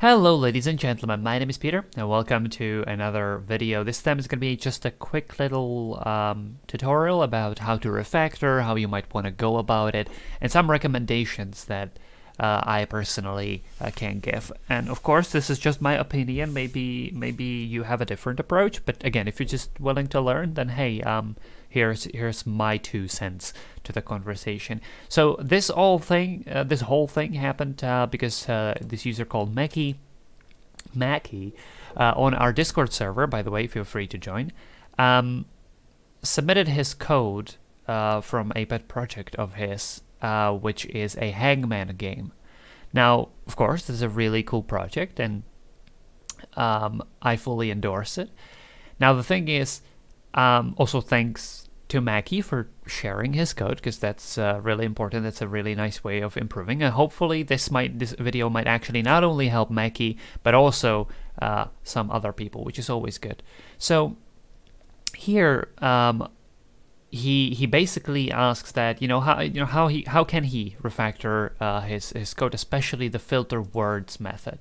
Hello ladies and gentlemen, my name is Peter and welcome to another video. This time is going to be just a quick little um, tutorial about how to refactor, how you might want to go about it, and some recommendations that uh, I personally uh, can give. And of course, this is just my opinion. Maybe maybe you have a different approach, but again, if you're just willing to learn, then hey, um, here's here's my two cents to the conversation. So this whole thing, uh, this whole thing happened uh, because uh, this user called Mackie, Mackie, uh, on our Discord server. By the way, feel free to join. Um, submitted his code uh, from a pet project of his, uh, which is a Hangman game. Now, of course, this is a really cool project, and um, I fully endorse it. Now, the thing is, um, also thanks to Mackie for sharing his code because that's uh, really important. That's a really nice way of improving. And hopefully, this might this video might actually not only help Mackie but also uh, some other people, which is always good. So here, um, he he basically asks that you know how you know how he how can he refactor uh, his his code, especially the filter words method,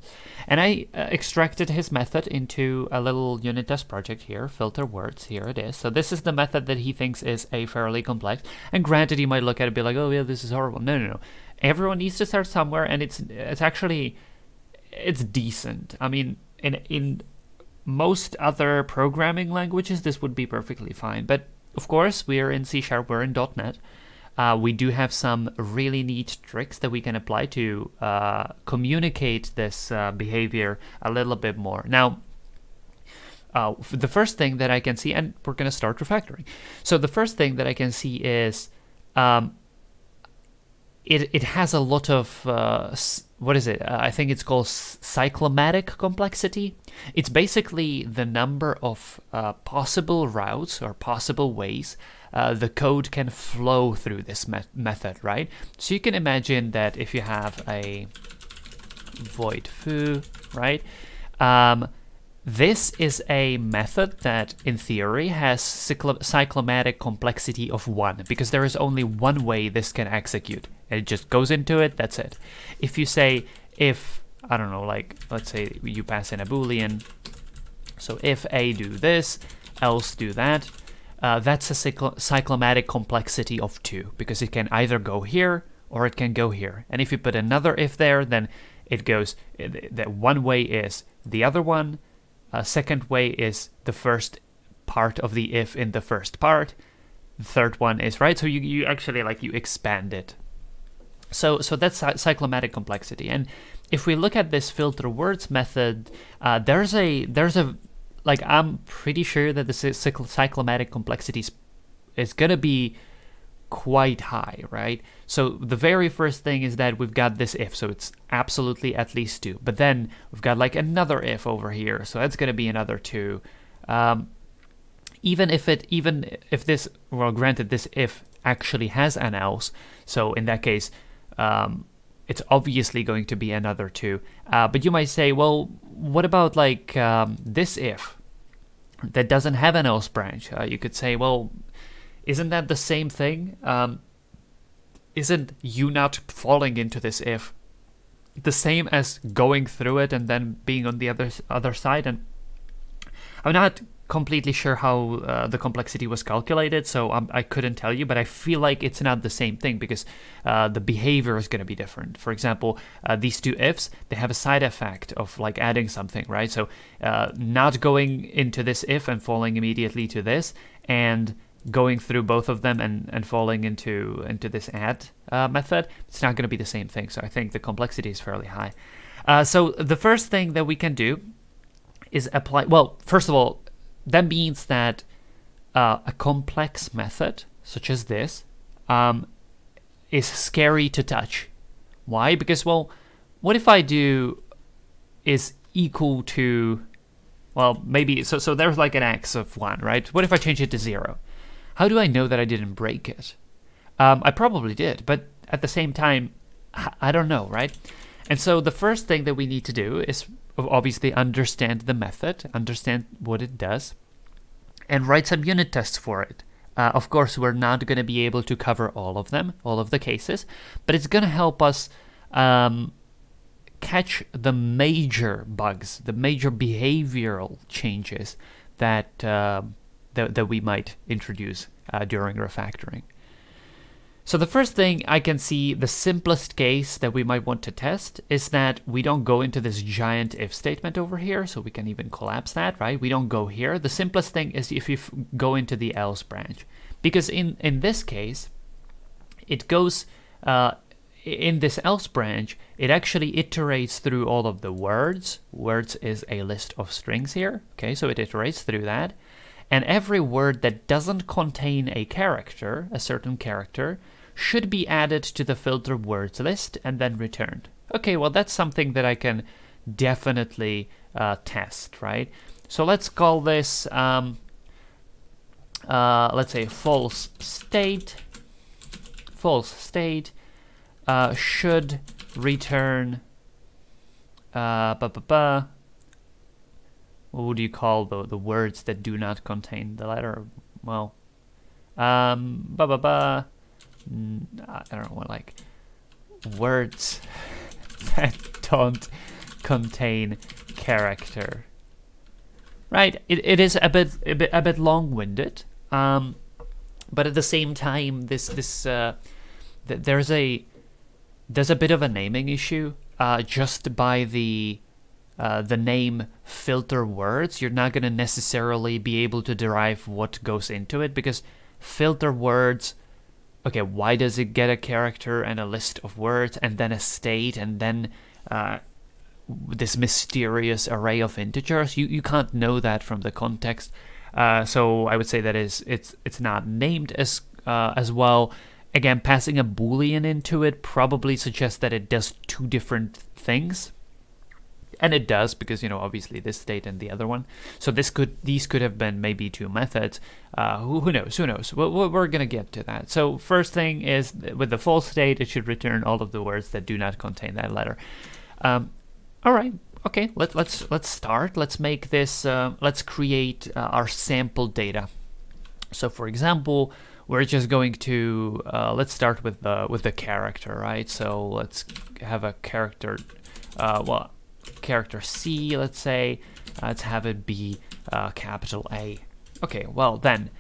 and I uh, extracted his method into a little unit test project here, filter words. Here it is. So this is the method that he thinks is a fairly complex. And granted, he might look at it and be like, oh yeah, this is horrible. No, no, no. Everyone needs to start somewhere, and it's it's actually it's decent. I mean, in in most other programming languages, this would be perfectly fine, but of course, we're in C Sharp, we're in .NET. Uh, we do have some really neat tricks that we can apply to uh, communicate this uh, behavior a little bit more. Now, uh, the first thing that I can see, and we're going to start refactoring. So the first thing that I can see is um, it, it has a lot of, uh, what is it? Uh, I think it's called cyclomatic complexity. It's basically the number of uh, possible routes or possible ways uh, the code can flow through this me method, right? So you can imagine that if you have a void foo, right? Um, this is a method that, in theory, has cyclomatic complexity of 1, because there is only one way this can execute. It just goes into it, that's it. If you say, if, I don't know, like, let's say you pass in a boolean, so if A do this, else do that, uh, that's a cycl cyclomatic complexity of 2, because it can either go here, or it can go here. And if you put another if there, then it goes, that one way is the other one, uh, second way is the first part of the if in the first part. The third one is right. So you, you actually like you expand it. So so that's cyclomatic complexity. And if we look at this filter words method, uh, there's a there's a like I'm pretty sure that the cyclomatic complexity is, is gonna be quite high, right? So the very first thing is that we've got this if, so it's absolutely at least two. But then we've got like another if over here, so that's to be another two. Um, even if it, even if this, well, granted, this if actually has an else, so in that case, um, it's obviously going to be another two. Uh, but you might say, well, what about like um, this if that doesn't have an else branch? Uh, you could say, well, isn't that the same thing? Um, isn't you not falling into this if the same as going through it and then being on the other other side? And I'm not completely sure how uh, the complexity was calculated, so I couldn't tell you, but I feel like it's not the same thing because uh, the behavior is going to be different. For example, uh, these two ifs, they have a side effect of like adding something, right? So uh, not going into this if and falling immediately to this, and going through both of them and, and falling into into this add uh, method, it's not going to be the same thing. So I think the complexity is fairly high. Uh, so the first thing that we can do is apply. Well, first of all, that means that uh, a complex method such as this um, is scary to touch. Why? Because well, what if I do is equal to well maybe so so there's like an x of one right what if i change it to zero how do I know that I didn't break it? Um, I probably did, but at the same time, I don't know, right? And so the first thing that we need to do is obviously understand the method, understand what it does, and write some unit tests for it. Uh, of course, we're not going to be able to cover all of them, all of the cases, but it's going to help us um, catch the major bugs, the major behavioral changes that uh, that, that we might introduce uh, during refactoring. So the first thing I can see, the simplest case that we might want to test is that we don't go into this giant if statement over here, so we can even collapse that, right? We don't go here. The simplest thing is if you go into the else branch, because in, in this case, it goes, uh, in this else branch, it actually iterates through all of the words. Words is a list of strings here, okay, so it iterates through that. And every word that doesn't contain a character, a certain character, should be added to the filter words list and then returned. Okay, well that's something that I can definitely uh, test, right? So let's call this, um, uh, let's say false state, false state uh, should return, uh, ba -ba -ba. What would you call the, the words that do not contain the letter? Well, um, ba ba ba I don't know, like words that don't contain character. Right, it, it is a bit a bit a bit long-winded, um, but at the same time, this this uh, th there's a there's a bit of a naming issue. Uh, just by the uh, the name filter words, you're not going to necessarily be able to derive what goes into it because filter words okay, why does it get a character and a list of words and then a state and then uh, this mysterious array of integers? You you can't know that from the context. Uh, so I would say that is it's it's not named as uh, as well. Again, passing a boolean into it probably suggests that it does two different things and it does because you know obviously this state and the other one. So this could these could have been maybe two methods. Uh, who, who, knows? Who knows? We're, we're gonna get to that. So first thing is with the false state it should return all of the words that do not contain that letter. Um, all right. Okay. Let, let's let's start. Let's make this uh, let's create uh, our sample data. So for example we're just going to uh, let's start with the with the character right? So let's have a character uh, well character C, let's say. Uh, let's have it be uh, capital A. Okay, well then,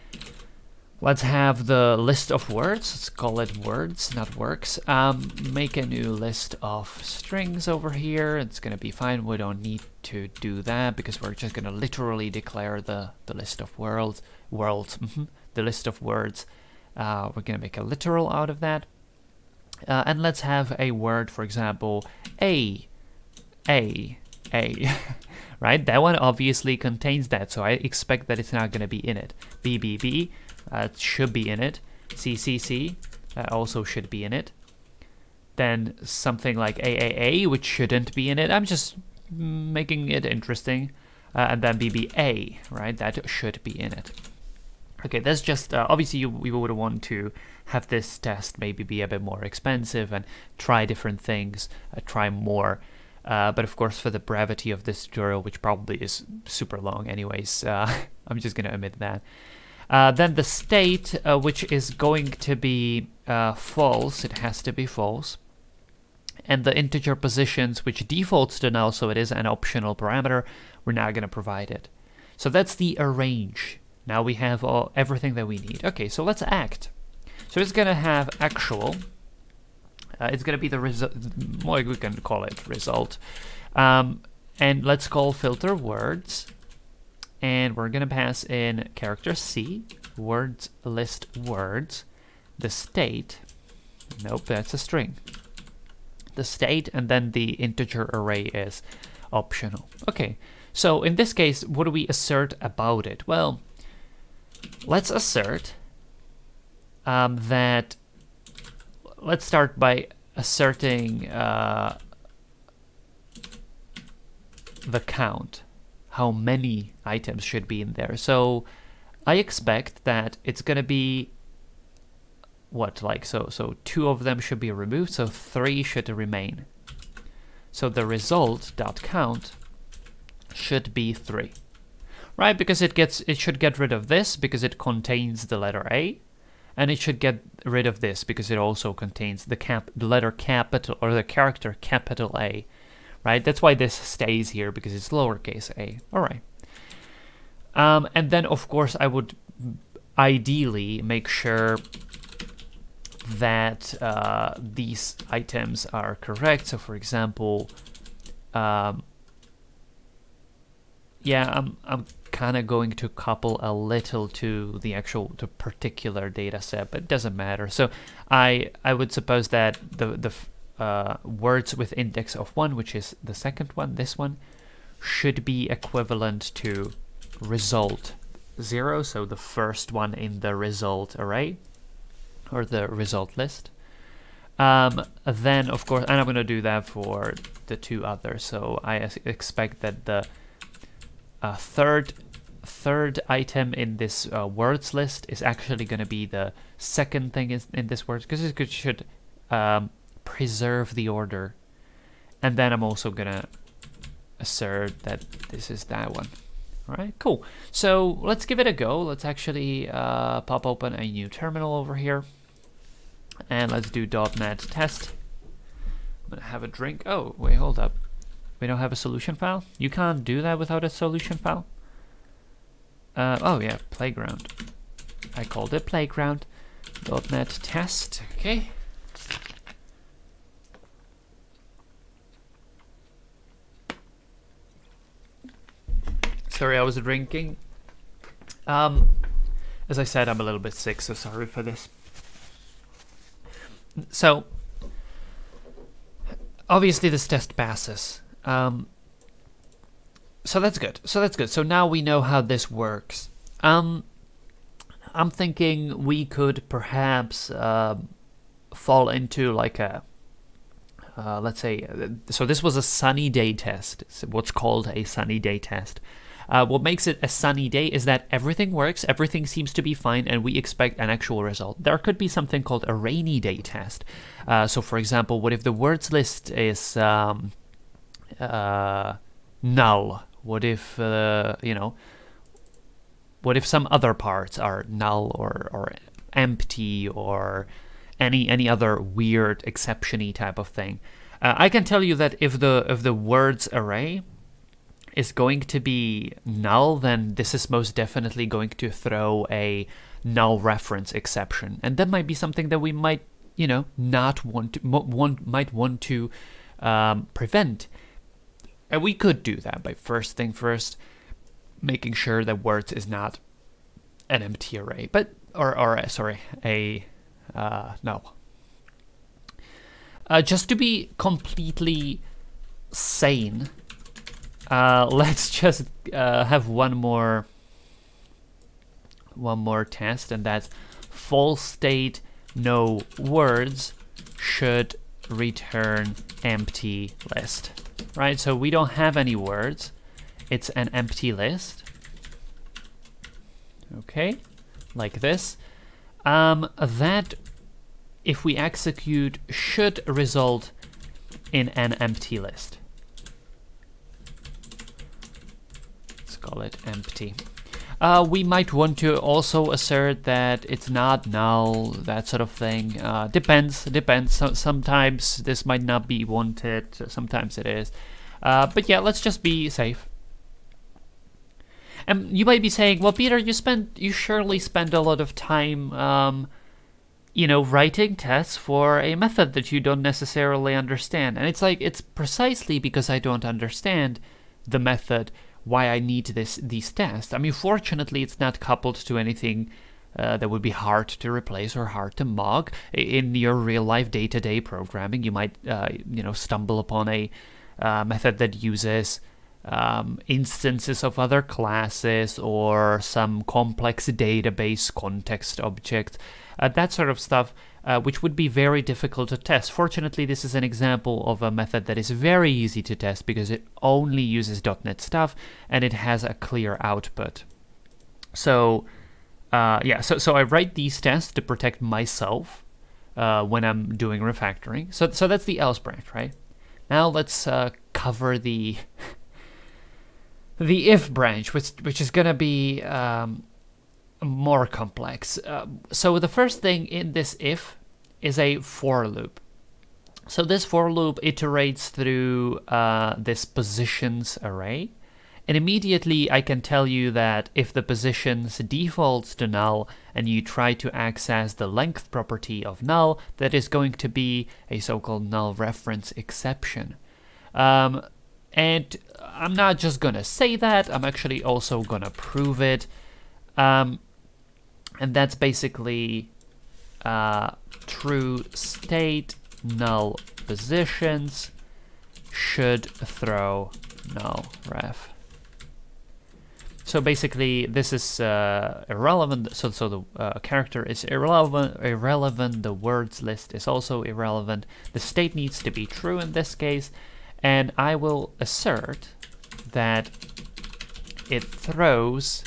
let's have the list of words. Let's call it words, not works. Um, make a new list of strings over here. It's gonna be fine. We don't need to do that because we're just gonna literally declare the, the list of worlds, worlds, mm -hmm, the list of words. Uh, we're gonna make a literal out of that. Uh, and let's have a word, for example, A a, A, right? That one obviously contains that, so I expect that it's not going to be in it. B, B, B, uh, should be in it. C, C, C, that also should be in it. Then something like A, A, A, which shouldn't be in it. I'm just making it interesting. Uh, and then B, B, A, right? That should be in it. Okay, that's just, uh, obviously you, you would want to have this test maybe be a bit more expensive and try different things, uh, try more uh, but of course, for the brevity of this tutorial, which probably is super long anyways, uh, I'm just going to omit that. Uh, then the state, uh, which is going to be uh, false, it has to be false. And the integer positions, which defaults to null, so it is an optional parameter, we're not going to provide it. So that's the arrange. Now we have all everything that we need. Okay, so let's act. So it's going to have actual, uh, it's going to be the result, we can call it result. Um, and let's call filter words. And we're going to pass in character C, words list words, the state. Nope, that's a string. The state and then the integer array is optional. Okay, so in this case, what do we assert about it? Well, let's assert um, that let's start by asserting uh, the count, how many items should be in there. So I expect that it's going to be what like so so two of them should be removed so three should remain. So the result dot count should be three. Right because it gets it should get rid of this because it contains the letter a and it should get rid of this because it also contains the cap the letter capital or the character capital A right? That's why this stays here because it's lowercase a. All right. Um, and then of course I would ideally make sure that uh, these items are correct. So for example, um, yeah, I'm, I'm kind of going to couple a little to the actual, to particular data set, but it doesn't matter. So I, I would suppose that the, the uh, words with index of one, which is the second one, this one, should be equivalent to result zero, so the first one in the result array or the result list. Um, then, of course, and I'm going to do that for the two others. So I expect that the uh, third third item in this uh, words list is actually going to be the second thing in, in this word because it should um, preserve the order. And then I'm also going to assert that this is that one. All right, cool. So let's give it a go. Let's actually uh, pop open a new terminal over here. And let's do .NET test. I'm gonna have a drink. Oh, wait, hold up. We don't have a solution file? You can't do that without a solution file? Uh, oh yeah, playground. I called it playground. .NET test, okay. Sorry, I was drinking. Um, as I said, I'm a little bit sick, so sorry for this. So, obviously this test passes. Um, so that's good. So that's good. So now we know how this works. Um, I'm thinking we could perhaps uh, fall into like a, uh, let's say, uh, so this was a sunny day test. What's called a sunny day test. Uh, what makes it a sunny day is that everything works, everything seems to be fine, and we expect an actual result. There could be something called a rainy day test. Uh, so, for example, what if the words list is um, uh, null? What if, uh, you know, what if some other parts are null or, or empty or any any other weird exceptiony type of thing? Uh, I can tell you that if the if the words array is going to be null, then this is most definitely going to throw a null reference exception. And that might be something that we might, you know, not want to, one might want to um, prevent. And we could do that by first thing first, making sure that words is not an empty array, but, or, or uh, sorry, a uh, null. Uh, just to be completely sane, uh, let's just uh, have one more one more test and that's false state no words should return empty list right? So we don't have any words. It's an empty list. Okay like this. Um, that if we execute should result in an empty list. Let's call it empty. Uh, we might want to also assert that it's not null, that sort of thing. Uh, depends, depends. So, sometimes this might not be wanted, sometimes it is. Uh, but yeah, let's just be safe. And you might be saying, well, Peter, you spent, you surely spend a lot of time, um, you know, writing tests for a method that you don't necessarily understand. And it's like, it's precisely because I don't understand the method why I need this these tests. I mean, fortunately, it's not coupled to anything uh, that would be hard to replace or hard to mock. In your real life day to day programming, you might uh, you know stumble upon a uh, method that uses um, instances of other classes or some complex database context object, uh, that sort of stuff uh, which would be very difficult to test. Fortunately, this is an example of a method that is very easy to test because it only uses .NET stuff and it has a clear output. So uh, yeah, so, so I write these tests to protect myself uh, when I'm doing refactoring. So, so that's the else branch, right? Now let's uh, cover the the if branch, which which is gonna be um, more complex. Uh, so the first thing in this if is a for loop. So this for loop iterates through uh, this positions array. And immediately I can tell you that if the positions defaults to null and you try to access the length property of null, that is going to be a so-called null reference exception. Um, and I'm not just gonna say that, I'm actually also gonna prove it. Um, and that's basically uh, true state null positions should throw null ref. So basically, this is uh, irrelevant. So, so the uh, character is irrelevant. Irrelevant. The words list is also irrelevant. The state needs to be true in this case, and I will assert that it throws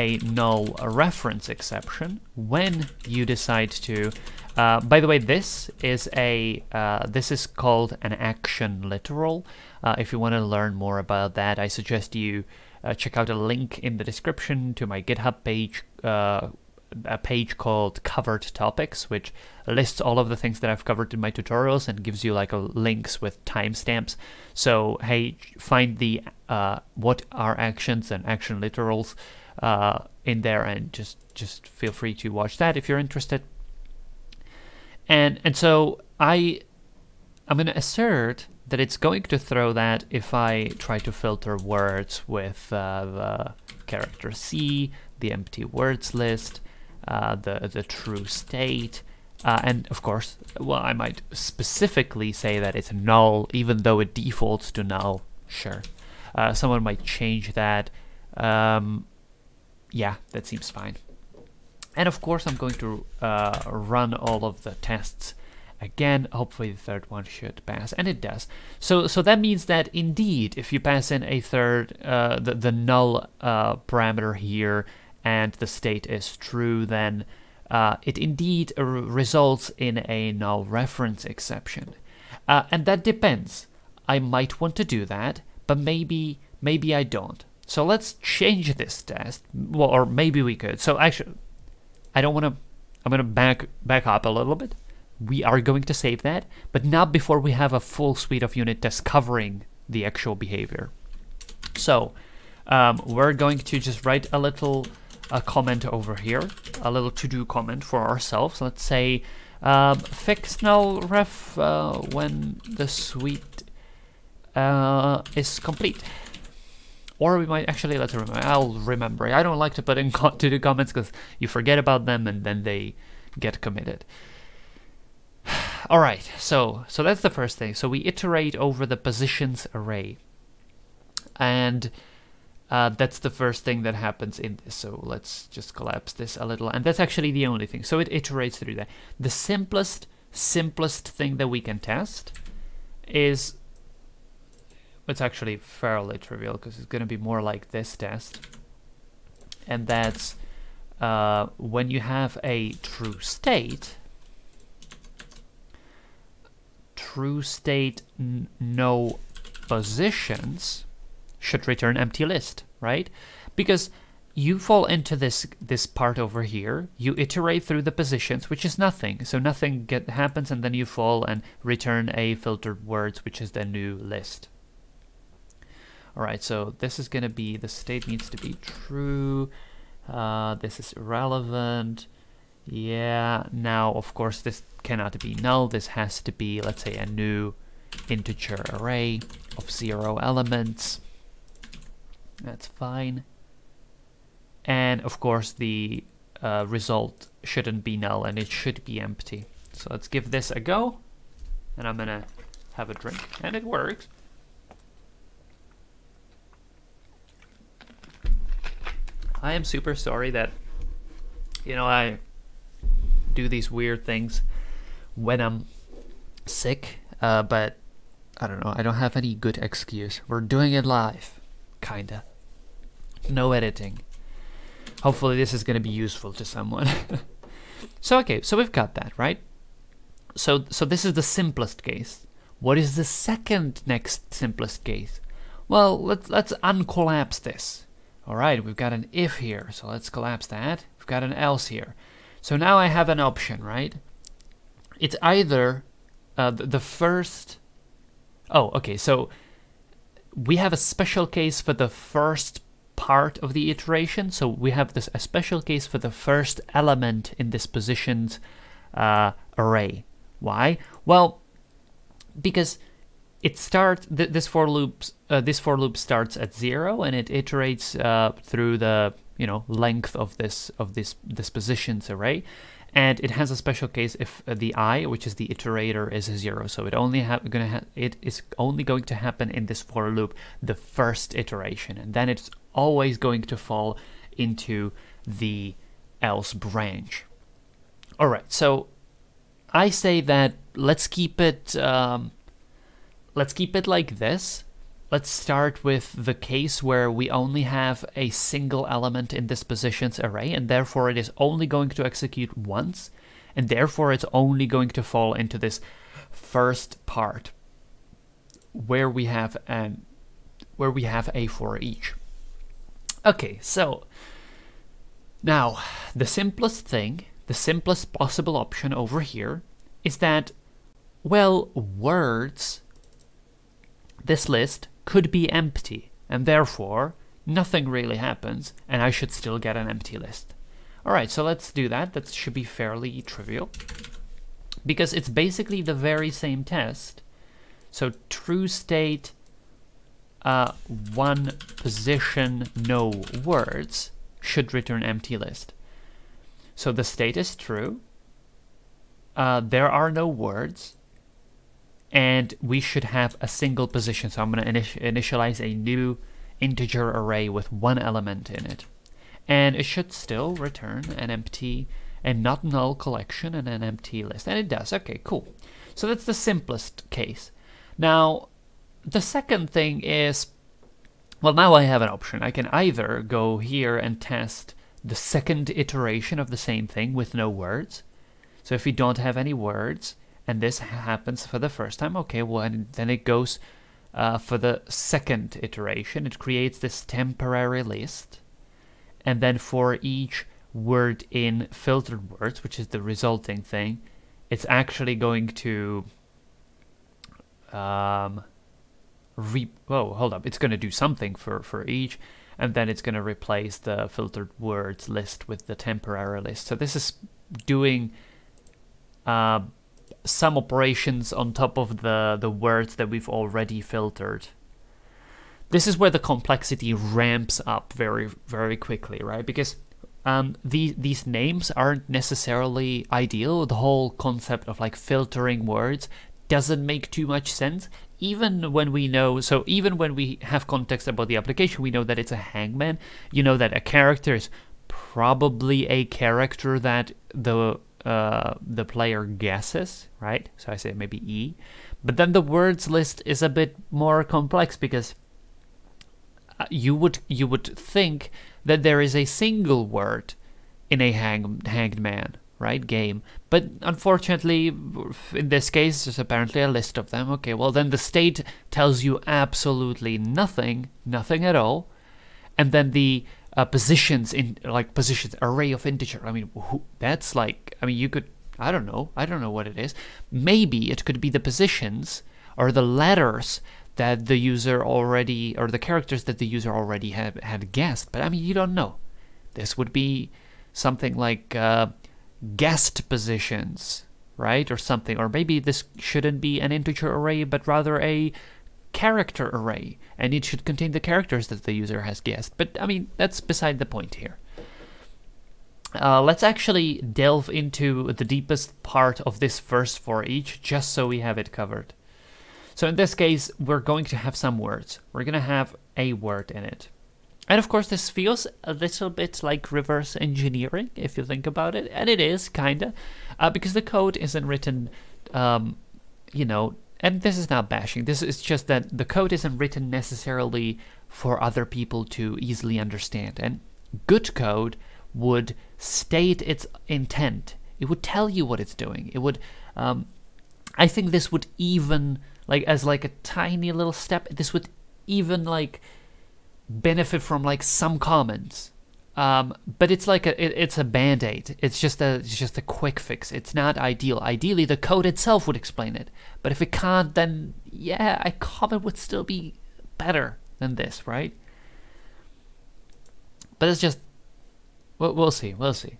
a null reference exception when you decide to. Uh, by the way, this is a uh, this is called an action literal. Uh, if you want to learn more about that, I suggest you uh, check out a link in the description to my GitHub page, uh, a page called Covered Topics, which lists all of the things that I've covered in my tutorials and gives you like a, links with timestamps. So hey, find the uh, what are actions and action literals uh, in there and just just feel free to watch that if you're interested. And and so I I'm going to assert that it's going to throw that if I try to filter words with uh, the character C, the empty words list, uh, the the true state, uh, and of course, well, I might specifically say that it's null, even though it defaults to null. Sure, uh, someone might change that. Um, yeah, that seems fine. And of course I'm going to uh, run all of the tests again. Hopefully the third one should pass, and it does. So so that means that indeed, if you pass in a third, uh, the, the null uh, parameter here, and the state is true, then uh, it indeed results in a null reference exception. Uh, and that depends. I might want to do that, but maybe maybe I don't. So let's change this test. Well, or maybe we could. So actually, I don't want to, I'm going to back, back up a little bit. We are going to save that, but not before we have a full suite of unit tests covering the actual behavior. So um, we're going to just write a little a comment over here, a little to-do comment for ourselves. Let's say um, fix null ref uh, when the suite uh, is complete. Or we might actually, let's remember, I'll remember. I don't like to put in to the comments because you forget about them and then they get committed. All right, so so that's the first thing. So we iterate over the positions array, and uh, that's the first thing that happens in this. So let's just collapse this a little, and that's actually the only thing. So it iterates through that. The simplest simplest thing that we can test is it's actually fairly trivial because it's going to be more like this test. And that's uh, when you have a true state, true state no positions should return empty list, right? Because you fall into this this part over here. You iterate through the positions, which is nothing. So nothing get, happens, and then you fall and return a filtered words, which is the new list. All right, so this is going to be, the state needs to be true. Uh, this is irrelevant. Yeah, now, of course, this cannot be null. This has to be, let's say, a new integer array of zero elements. That's fine. And, of course, the uh, result shouldn't be null, and it should be empty. So let's give this a go. And I'm going to have a drink. And it works. I am super sorry that, you know, I do these weird things when I'm sick, uh, but I don't know, I don't have any good excuse. We're doing it live, kinda. No editing. Hopefully this is gonna be useful to someone. so okay, so we've got that, right? So so this is the simplest case. What is the second next simplest case? Well, let's let's uncollapse this. All right, we've got an if here, so let's collapse that. We've got an else here. So now I have an option, right? It's either uh, the, first. Oh, okay. So we have a special case for the first part of the iteration. So we have this a special case for the first element in this positioned uh, array. Why? Well, because it starts th this for loops uh, this for loop starts at zero and it iterates uh, through the you know length of this of this this positions array. And it has a special case if uh, the i which is the iterator is zero. So it only gonna ha it is only going to happen in this for loop the first iteration. And then it's always going to fall into the else branch. All right. So i say that let's keep it um, let's keep it like this Let's start with the case where we only have a single element in this positions array and therefore it is only going to execute once and therefore it's only going to fall into this first part where we have an where we have a for each. Okay, so now the simplest thing, the simplest possible option over here is that well words this list could be empty, and therefore nothing really happens, and I should still get an empty list. Alright, so let's do that. That should be fairly trivial. Because it's basically the very same test. So true state, uh, one position, no words, should return empty list. So the state is true. Uh, there are no words and we should have a single position. So I'm going to initialize a new integer array with one element in it. And it should still return an empty and not null collection and an empty list. And it does. Okay, cool. So that's the simplest case. Now, the second thing is, well, now I have an option. I can either go here and test the second iteration of the same thing with no words. So if we don't have any words, and this happens for the first time, okay, well, and then it goes uh, for the second iteration. It creates this temporary list, and then for each word in filtered words, which is the resulting thing, it's actually going to um, re oh hold up it's going to do something for for each and then it's going to replace the filtered words list with the temporary list so this is doing uh, some operations on top of the, the words that we've already filtered. This is where the complexity ramps up very, very quickly, right? Because um, these these names aren't necessarily ideal. The whole concept of like filtering words doesn't make too much sense. Even when we know, so even when we have context about the application, we know that it's a hangman. You know that a character is probably a character that the uh, the player guesses, right? So I say maybe E. But then the words list is a bit more complex because uh, you would you would think that there is a single word in a hang, hanged man, right, game. But unfortunately, in this case, there's apparently a list of them. Okay, well then the state tells you absolutely nothing, nothing at all. And then the uh, positions in like positions array of integer. I mean, who, that's like I mean you could I don't know I don't know what it is. Maybe it could be the positions or the letters that the user already or the characters that the user already had had guessed. But I mean you don't know. This would be something like uh, guessed positions, right, or something. Or maybe this shouldn't be an integer array, but rather a character array, and it should contain the characters that the user has guessed. But I mean, that's beside the point here. Uh, let's actually delve into the deepest part of this verse for each, just so we have it covered. So in this case, we're going to have some words. We're going to have a word in it. And of course, this feels a little bit like reverse engineering, if you think about it. And it is, kinda, uh, because the code isn't written, um, you know, and this is not bashing, this is just that the code isn't written necessarily for other people to easily understand. And good code would state its intent. It would tell you what it's doing. It would, um, I think this would even, like, as like a tiny little step, this would even like benefit from like some comments. Um, but it's like a it, it's a band-aid. It's just a it's just a quick fix. It's not ideal. Ideally, the code itself would explain it. But if it can't, then yeah, a comment would still be better than this, right? But it's just we'll, we'll see. We'll see.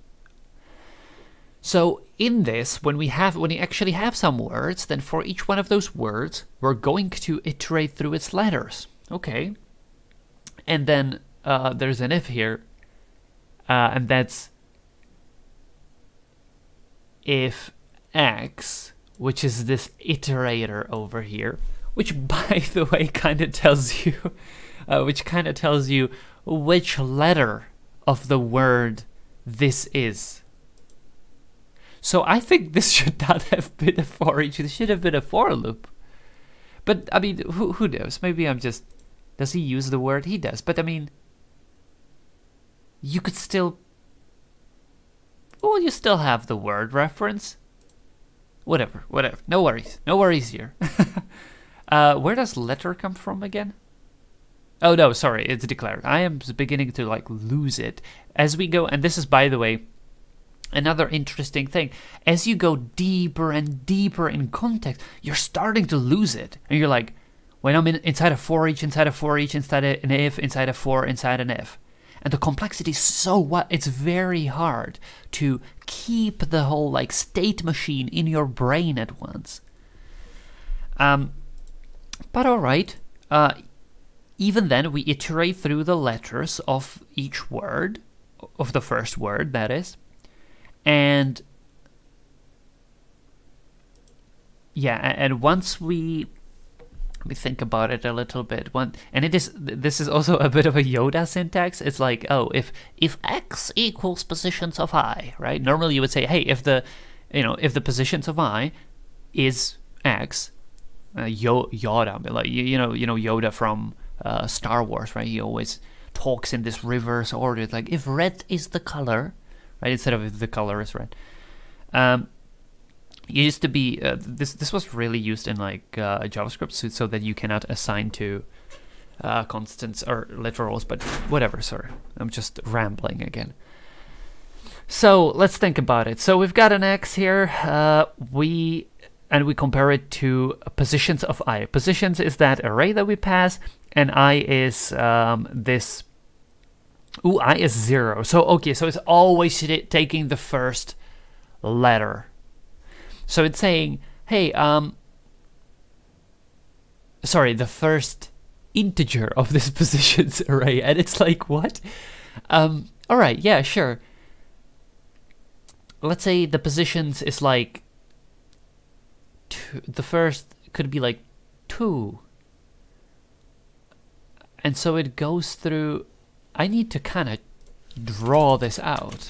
So in this, when we have when we actually have some words, then for each one of those words, we're going to iterate through its letters. Okay. And then uh, there's an if here uh, and that's if x, which is this iterator over here, which by the way kind of tells you, uh, which kind of tells you which letter of the word this is. So I think this should not have been a for each, this should have been a for loop. But I mean, who, who knows? Maybe I'm just, does he use the word? He does, but I mean, you could still... Well, you still have the word reference. Whatever, whatever. No worries. No worries here. uh, where does letter come from again? Oh no, sorry, it's declared. I am beginning to like lose it as we go, and this is by the way another interesting thing. As you go deeper and deeper in context, you're starting to lose it, and you're like, when I'm in, inside a for each, inside a for each, inside an if, inside a for, inside an if and the complexity is so what it's very hard to keep the whole like state machine in your brain at once um, but all right uh, even then we iterate through the letters of each word of the first word that is and yeah and once we we think about it a little bit. One, and it is this is also a bit of a Yoda syntax. It's like, oh, if if x equals positions of i, right? Normally you would say, hey, if the you know if the positions of i is x, uh, Yoda, like you, you know you know Yoda from uh, Star Wars, right? He always talks in this reverse order. It's like if red is the color, right? Instead of if the color is red. Um, it used to be uh, this this was really used in like uh, JavaScript so, so, that you cannot assign to uh, constants or literals, but whatever. Sorry, I'm just rambling again. So let's think about it. So we've got an x here. Uh, we and we compare it to positions of i. Positions is that array that we pass, and i is um, this. Ooh, i is zero. So okay, so it's always taking the first letter so it's saying, hey, um, sorry, the first integer of this positions array, and it's like, what? Um, all right, yeah, sure. Let's say the positions is like, two, the first could be like two. And so it goes through, I need to kind of draw this out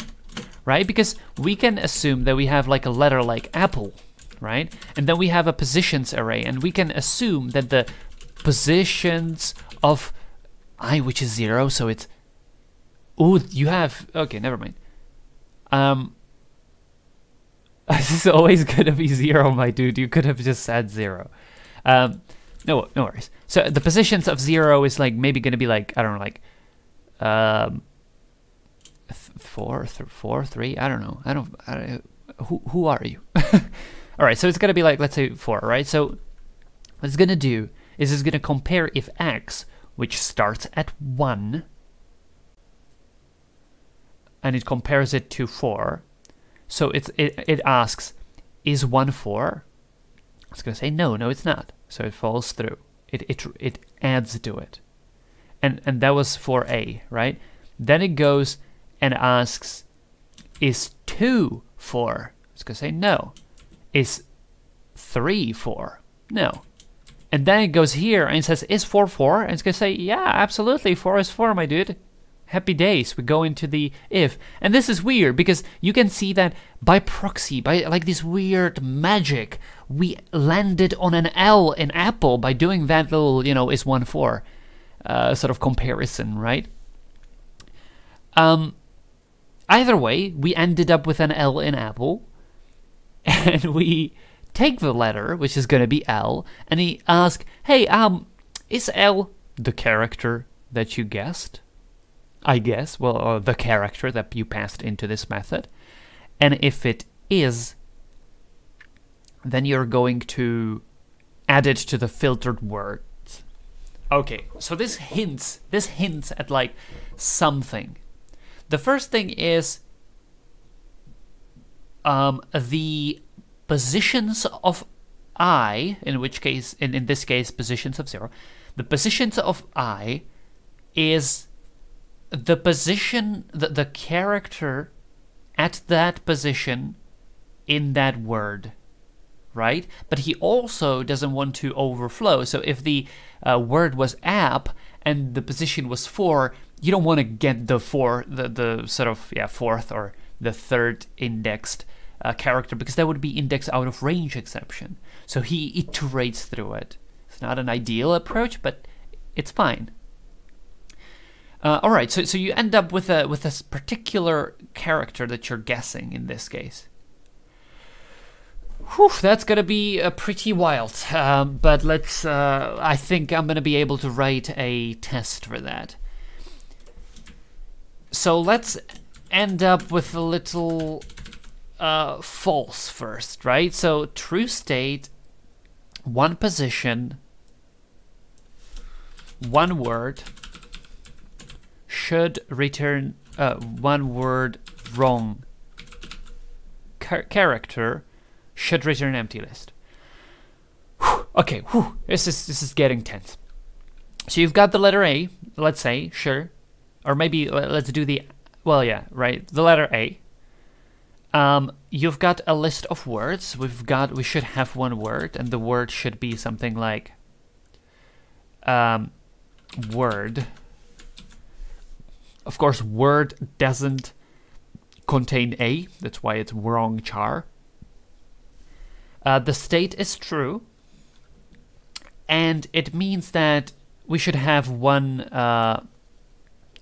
right? Because we can assume that we have like a letter like apple, right? And then we have a positions array, and we can assume that the positions of i, which is zero, so it's oh, you have okay, never mind. Um, this is always gonna be zero, my dude. You could have just said zero. Um, no, no worries. So the positions of zero is like maybe gonna be like I don't know, like um four, th four, three. I don't know. I don't. I don't who who are you? All right. So it's gonna be like let's say four, right? So what it's gonna do is it's gonna compare if x, which starts at one, and it compares it to four. So it's it it asks, is one four? It's gonna say no, no, it's not. So it falls through. It it it adds to it, and and that was for a right. Then it goes and asks, is 2 4? It's to say no. Is 3 4? No. And then it goes here and it says, is 4 4? And it's to say, yeah, absolutely, 4 is 4, my dude. Happy days. We go into the if. And this is weird because you can see that by proxy, by like this weird magic, we landed on an L in Apple by doing that little, you know, is 1 4 uh, sort of comparison, right? Um, Either way, we ended up with an L in Apple, and we take the letter, which is going to be L, and he asks, hey, um, is L the character that you guessed? I guess, well, the character that you passed into this method. And if it is, then you're going to add it to the filtered words. Okay, so this hints, this hints at like something. The first thing is um, the positions of i, in which case, in, in this case, positions of zero, the positions of i is the position, the, the character at that position in that word, right? But he also doesn't want to overflow. So if the uh, word was app and the position was four, you don't want to get the four, the, the sort of, yeah, fourth or the third indexed uh, character because that would be index out of range exception. So he iterates through it. It's not an ideal approach, but it's fine. Uh, all right, so so you end up with a with this particular character that you're guessing in this case. Whew, that's gonna be uh, pretty wild. Um, but let's. Uh, I think I'm gonna be able to write a test for that. So let's end up with a little uh, false first, right? So true state, one position, one word should return uh, one word wrong Char character should return an empty list. Whew, okay, whew, this is this is getting tense. So you've got the letter A, let's say, sure, or maybe let's do the well, yeah, right, the letter A. Um, you've got a list of words. We've got we should have one word, and the word should be something like um, word of course, word doesn't contain a, that's why it's wrong char. Uh, the state is true, and it means that we should have one, uh,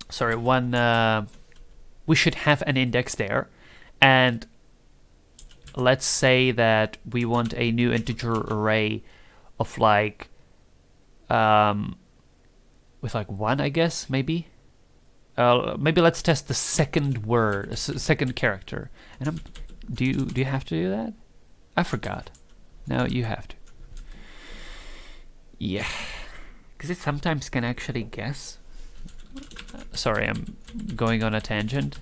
sorry, one, uh, we should have an index there, and let's say that we want a new integer array of like, um, with like one, I guess, maybe. Uh, maybe let's test the second word, second character. And I'm, do you do you have to do that? I forgot. No, you have to. Yeah, because it sometimes can actually guess. Sorry, I'm going on a tangent.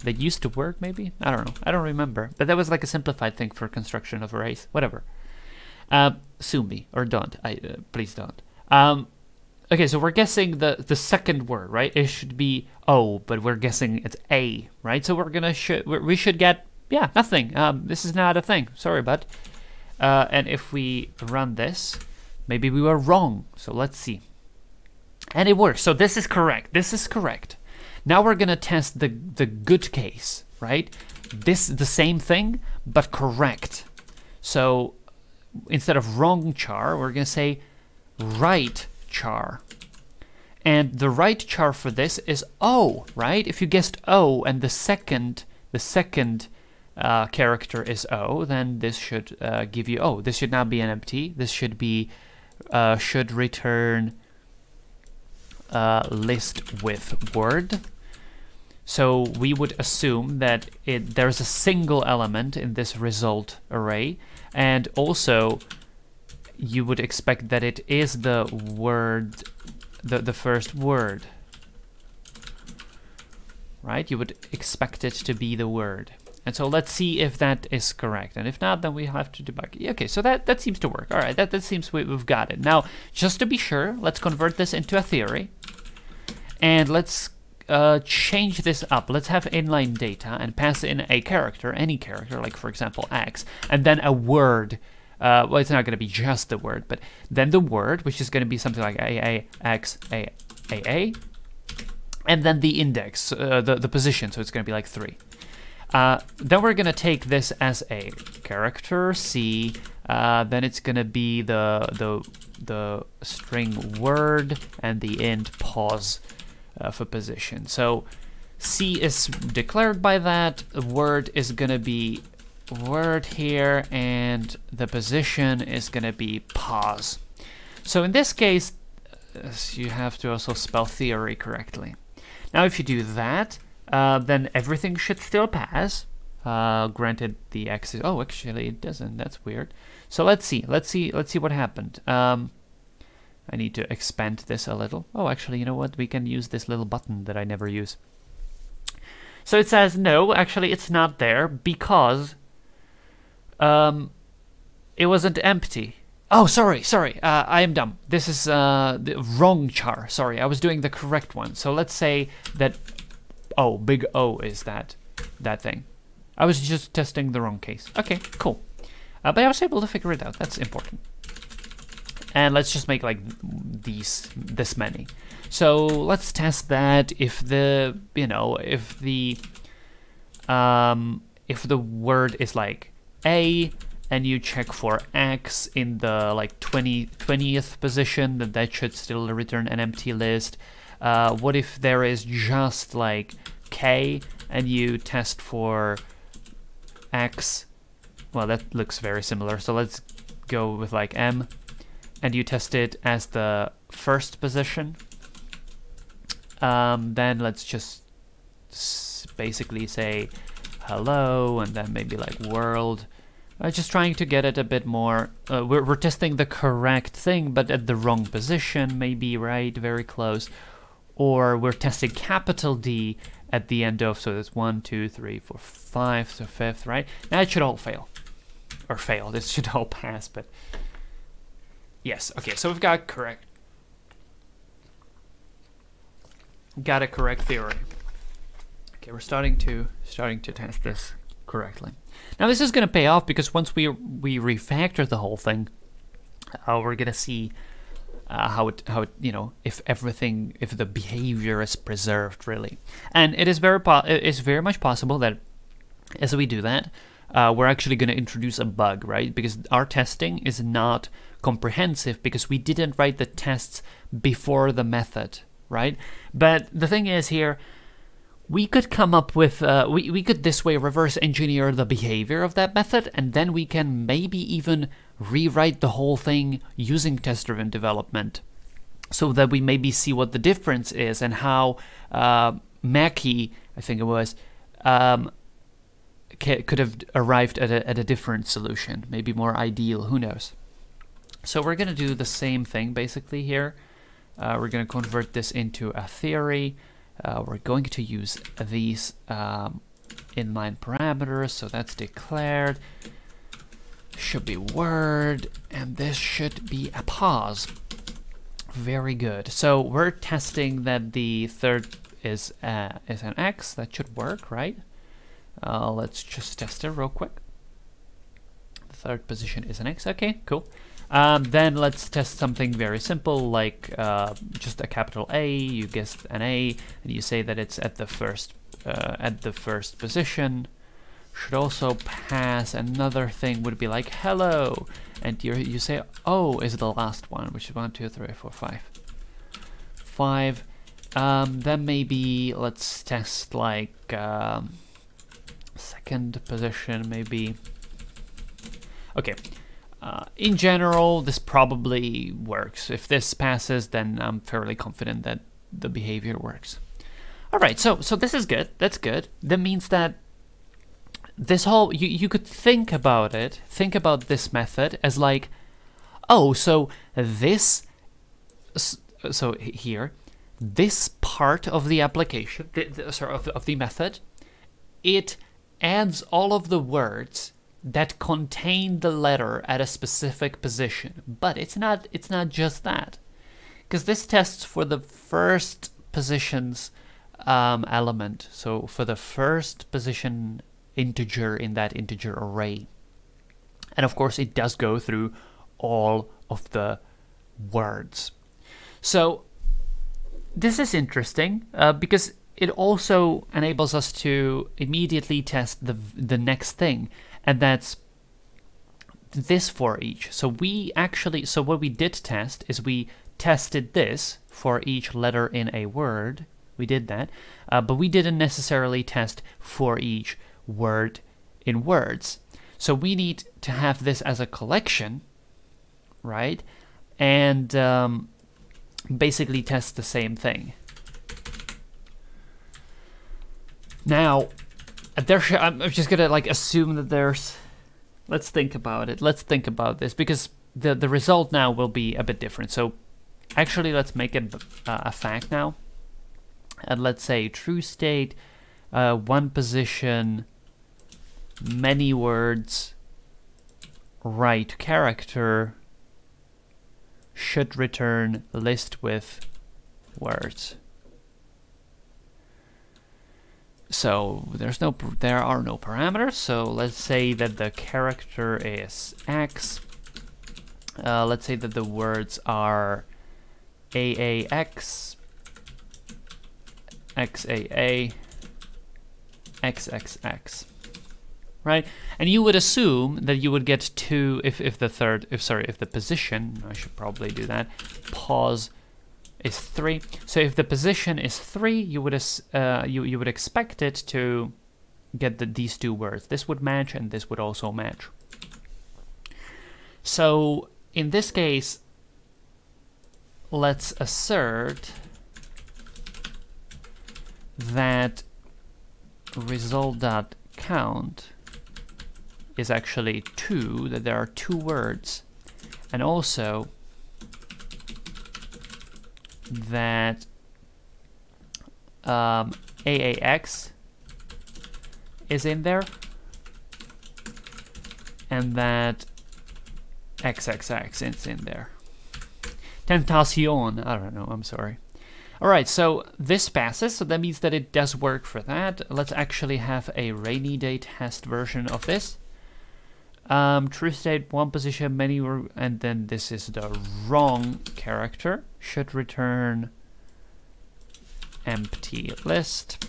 That used to work, maybe? I don't know. I don't remember. But that was like a simplified thing for construction of arrays. Whatever. Uh, sue me or don't. I uh, please don't. Um, Okay, so we're guessing the the second word, right? It should be O, but we're guessing it's A, right? So we're gonna sh we should get yeah nothing. Um, this is not a thing. Sorry, bud. Uh, and if we run this, maybe we were wrong. So let's see. And it works. So this is correct. This is correct. Now we're gonna test the the good case, right? This the same thing, but correct. So instead of wrong char, we're gonna say right char. And the right char for this is O, right? If you guessed O and the second, the second uh, character is O, then this should uh, give you O. This should not be an empty. This should be, uh, should return uh, list with word. So we would assume that it, there's a single element in this result array, and also you would expect that it is the word, the, the first word. Right? You would expect it to be the word. And so let's see if that is correct. And if not, then we have to debug. Okay, so that, that seems to work. All right, that, that seems we, we've got it. Now, just to be sure, let's convert this into a theory. And let's uh, change this up. Let's have inline data and pass in a character, any character, like for example x, and then a word uh, well, it's not going to be just the word, but then the word, which is going to be something like A, A, X, A, A, A, and then the index, uh, the, the position, so it's going to be like 3. Uh, then we're going to take this as a character, C, uh, then it's going to be the, the, the string word and the int pos uh, for position. So C is declared by that, word is going to be word here and the position is going to be pause. So in this case, you have to also spell theory correctly. Now, if you do that, uh, then everything should still pass. Uh, granted, the x is oh, actually it doesn't. That's weird. So let's see. Let's see. Let's see what happened. Um, I need to expand this a little. Oh, actually, you know what? We can use this little button that I never use. So it says no. Actually, it's not there because um, it wasn't empty. Oh, sorry, sorry. Uh, I am dumb. This is uh, the wrong char. Sorry, I was doing the correct one. So let's say that oh, big O is that that thing. I was just testing the wrong case. Okay, cool. Uh, but I was able to figure it out. That's important. And let's just make like these this many. So let's test that if the you know if the um if the word is like a and you check for x in the like 20 20th position then that should still return an empty list uh, what if there is just like k and you test for x well that looks very similar so let's go with like m and you test it as the first position um, then let's just basically say hello and then maybe like world uh, just trying to get it a bit more. Uh, we're, we're testing the correct thing, but at the wrong position, maybe, right? Very close. Or we're testing capital D at the end of, so that's one, two, three, four, five, so fifth, right? Now it should all fail. Or fail, this should all pass, but... Yes, okay, so we've got correct. Got a correct theory. Okay, we're starting to starting to test this correctly. Now this is going to pay off because once we we refactor the whole thing, uh, we're going to see uh, how it how it, you know if everything if the behavior is preserved really, and it is very it's very much possible that as we do that, uh, we're actually going to introduce a bug, right? Because our testing is not comprehensive because we didn't write the tests before the method, right? But the thing is here, we could come up with, uh, we, we could this way reverse engineer the behavior of that method, and then we can maybe even rewrite the whole thing using test-driven development so that we maybe see what the difference is and how uh, Mackie, I think it was, um, could have arrived at a, at a different solution, maybe more ideal, who knows. So we're going to do the same thing basically here. Uh, we're going to convert this into a theory uh, we're going to use these um, inline parameters, so that's declared. Should be word, and this should be a pos. Very good. So we're testing that the third is uh, is an x. That should work, right? Uh, let's just test it real quick. The third position is an x. Okay, cool. Um, then let's test something very simple like uh, just a capital A, you guess an A, and you say that it's at the first uh, at the first position. Should also pass another thing would be like hello, and you you say oh is the last one, which is one, two, three, four, five, five. Um, then maybe let's test like um, second position, maybe. Okay, uh, in general, this probably works. If this passes, then I'm fairly confident that the behavior works. All right, so so this is good. That's good. That means that this whole you you could think about it. Think about this method as like, oh, so this, so here, this part of the application, the, the, sorry, of of the method, it adds all of the words that contain the letter at a specific position. But it's not it's not just that. Because this tests for the first positions um, element. So for the first position integer in that integer array. And of course it does go through all of the words. So this is interesting uh, because it also enables us to immediately test the the next thing and that's this for each. So we actually, so what we did test is we tested this for each letter in a word. We did that, uh, but we didn't necessarily test for each word in words. So we need to have this as a collection, right? And um, basically test the same thing. Now, there I'm just gonna like assume that there's. Let's think about it. Let's think about this because the the result now will be a bit different. So, actually, let's make it uh, a fact now. And let's say true state, uh, one position, many words, right character should return list with words. So there's no, there are no parameters. So let's say that the character is x. Uh, let's say that the words are AAX, XAA, XXX, right? And you would assume that you would get two, if, if the third, if sorry, if the position, I should probably do that, pos is three. So if the position is three, you would uh, you you would expect it to get the, these two words. This would match, and this would also match. So in this case, let's assert that result.count is actually two, that there are two words, and also that um, AAX is in there and that XXX is in there. Tentacion, I don't know, I'm sorry. Alright, so this passes, so that means that it does work for that. Let's actually have a rainy day test version of this. Um, true state, one position, many, and then this is the wrong character. Should return empty list.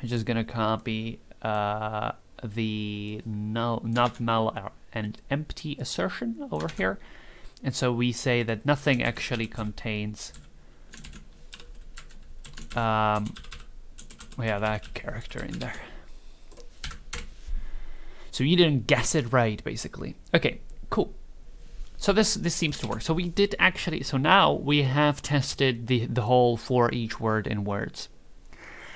I'm just gonna copy uh, the null, not null and empty assertion over here. And so we say that nothing actually contains um, we have that character in there. So you didn't guess it right, basically. Okay, cool. So this this seems to work. So we did actually, so now we have tested the, the whole for each word in words.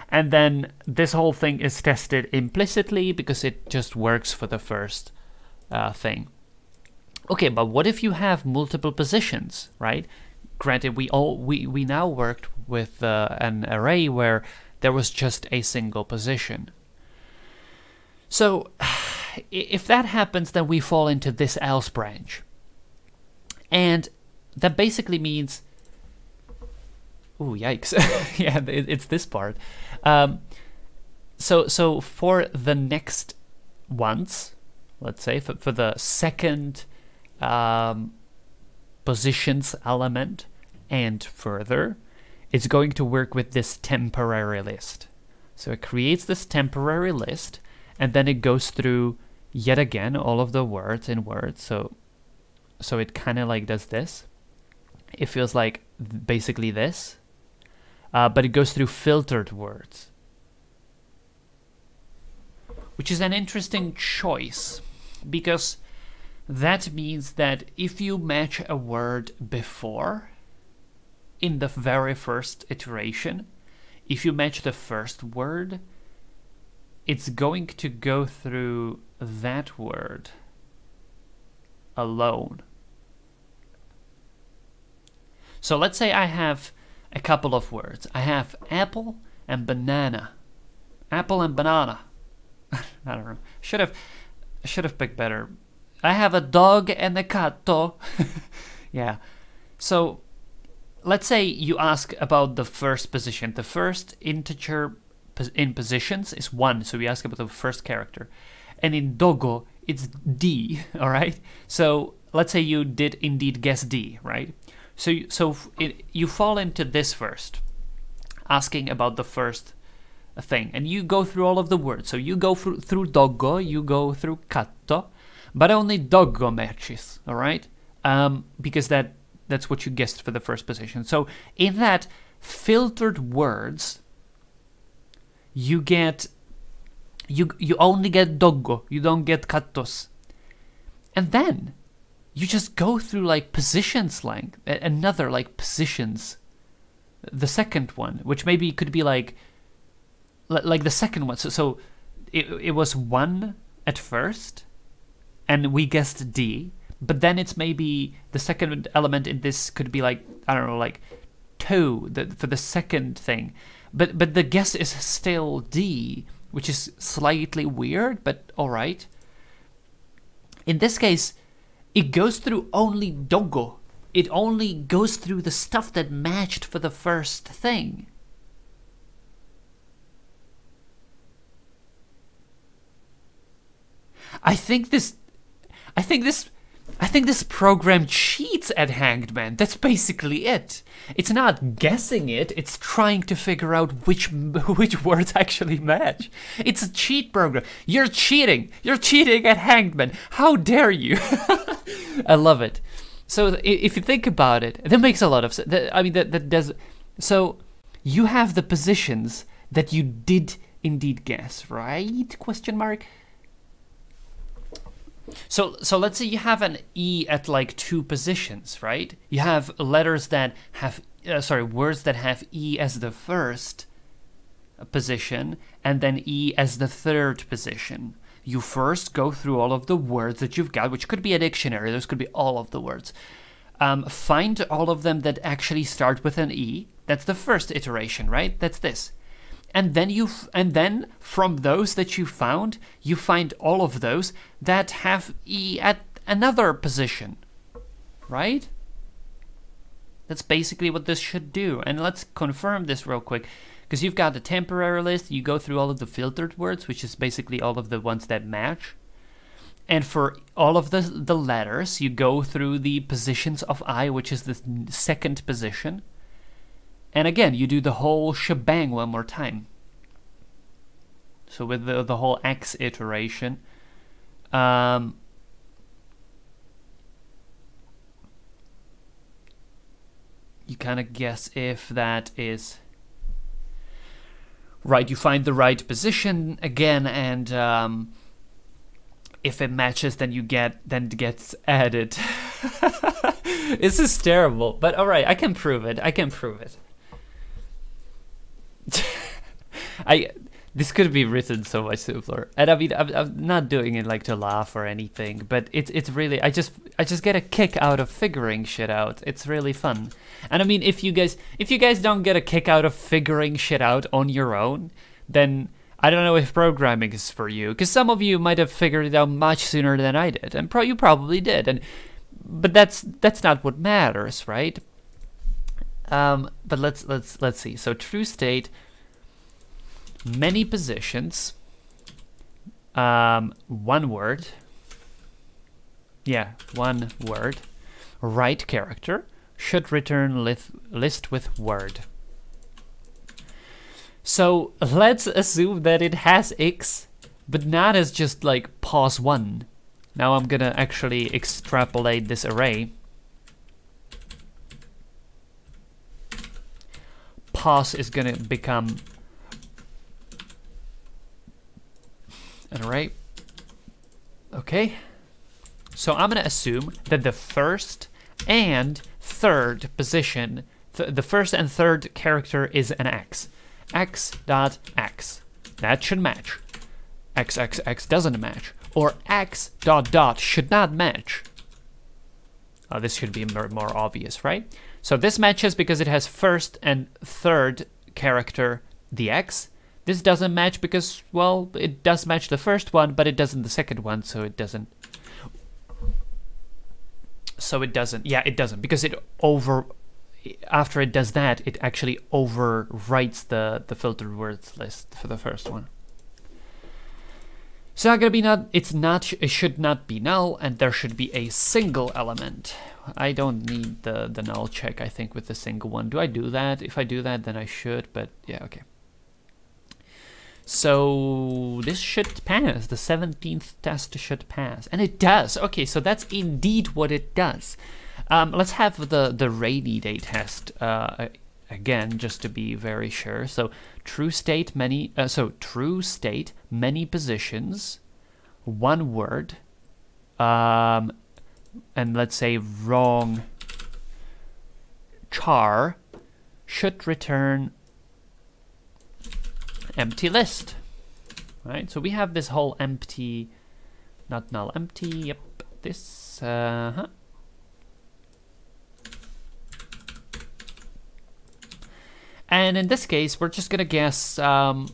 And then this whole thing is tested implicitly because it just works for the first uh, thing. Okay, but what if you have multiple positions, right? Granted, we all we, we now worked with uh, an array where there was just a single position. So if that happens, then we fall into this else branch. And that basically means, oh yikes, yeah, it's this part. Um, so, so for the next ones, let's say for, for the second um, positions element and further, it's going to work with this temporary list. So it creates this temporary list and then it goes through yet again all of the words in words. So so it kind of like does this. It feels like basically this. Uh, but it goes through filtered words. Which is an interesting choice because that means that if you match a word before in the very first iteration if you match the first word it's going to go through that word alone. So let's say I have a couple of words. I have apple and banana. Apple and banana. I don't know. Should have should have picked better. I have a dog and a cat. yeah. So let's say you ask about the first position. The first integer in positions is 1, so we ask about the first character. And in Dogo, it's D, all right? So let's say you did indeed guess D, right? So, so it, you fall into this first, asking about the first thing, and you go through all of the words. So you go through, through Dogo, you go through Katto, but only Dogo matches, all right? Um, because that that's what you guessed for the first position. So in that filtered words, you get you you only get doggo you don't get kattos and then you just go through like positions like another like positions the second one which maybe could be like like the second one. So, so it, it was one at first, and we guessed D. But then it's maybe the second element in this could be like I don't know, like two the, for the second thing. But but the guess is still D, which is slightly weird, but all right. In this case, it goes through only Dogo. It only goes through the stuff that matched for the first thing. I think this I think this I think this program cheats at Hanged Man. That's basically it. It's not guessing it, it's trying to figure out which which words actually match. It's a cheat program. You're cheating. You're cheating at Hanged Man. How dare you? I love it. So if you think about it, that makes a lot of sense. I mean that that does so you have the positions that you did indeed guess, right? Question mark. So so let's say you have an e at like two positions, right? You have letters that have uh, sorry words that have e as the first position and then e as the third position. You first go through all of the words that you've got, which could be a dictionary. Those could be all of the words. Um, find all of them that actually start with an e. That's the first iteration, right? That's this and then you and then from those that you found you find all of those that have e at another position right? That's basically what this should do. And let's confirm this real quick because you've got the temporary list. You go through all of the filtered words which is basically all of the ones that match. And for all of the the letters you go through the positions of i which is the second position and again, you do the whole shebang one more time. So with the, the whole X iteration, um, you kind of guess if that is right. You find the right position again, and um, if it matches, then you get then it gets added. this is terrible, but all right, I can prove it. I can prove it. I this could be written so much simpler. And I mean, I'm, I'm, not doing it like to laugh or anything, but it's it's really I just I just get a kick out of figuring shit out. It's really fun. And I mean, if you guys if you guys don't get a kick out of figuring shit out on your own, then I don't know if programming is for you, because some of you might have figured it out much sooner than I did, and pro you probably did. And but that's that's not what matters, right? Um, but let's let's let's see. So true state, many positions, um, one word. Yeah, one word. Right character should return list, list with word. So let's assume that it has x, but not as just like pos one. Now I'm gonna actually extrapolate this array. Pos is gonna become an array. Okay. So I'm going to assume that the first and third position, th the first and third character is an x. x dot x. That should match. x, x, x doesn't match. Or x dot dot should not match. Oh, this should be more, more obvious, right? So this matches because it has first and third character, the x, this doesn't match because, well, it does match the first one, but it doesn't the second one, so it doesn't. So it doesn't, yeah, it doesn't, because it over, after it does that, it actually overwrites the, the filtered words list for the first one. So not gonna be not, it's not, it should not be null, and there should be a single element. I don't need the, the null check, I think, with the single one. Do I do that? If I do that, then I should, but yeah, okay. So this should pass. The 17th test should pass. And it does. Okay, so that's indeed what it does. Um, let's have the, the rainy day test uh, again, just to be very sure. So true state, many, uh, so true state, many positions, one word, um, and let's say wrong char should return empty list. Right, so we have this whole empty, not null, empty, yep, this, uh -huh. And in this case, we're just gonna guess, um,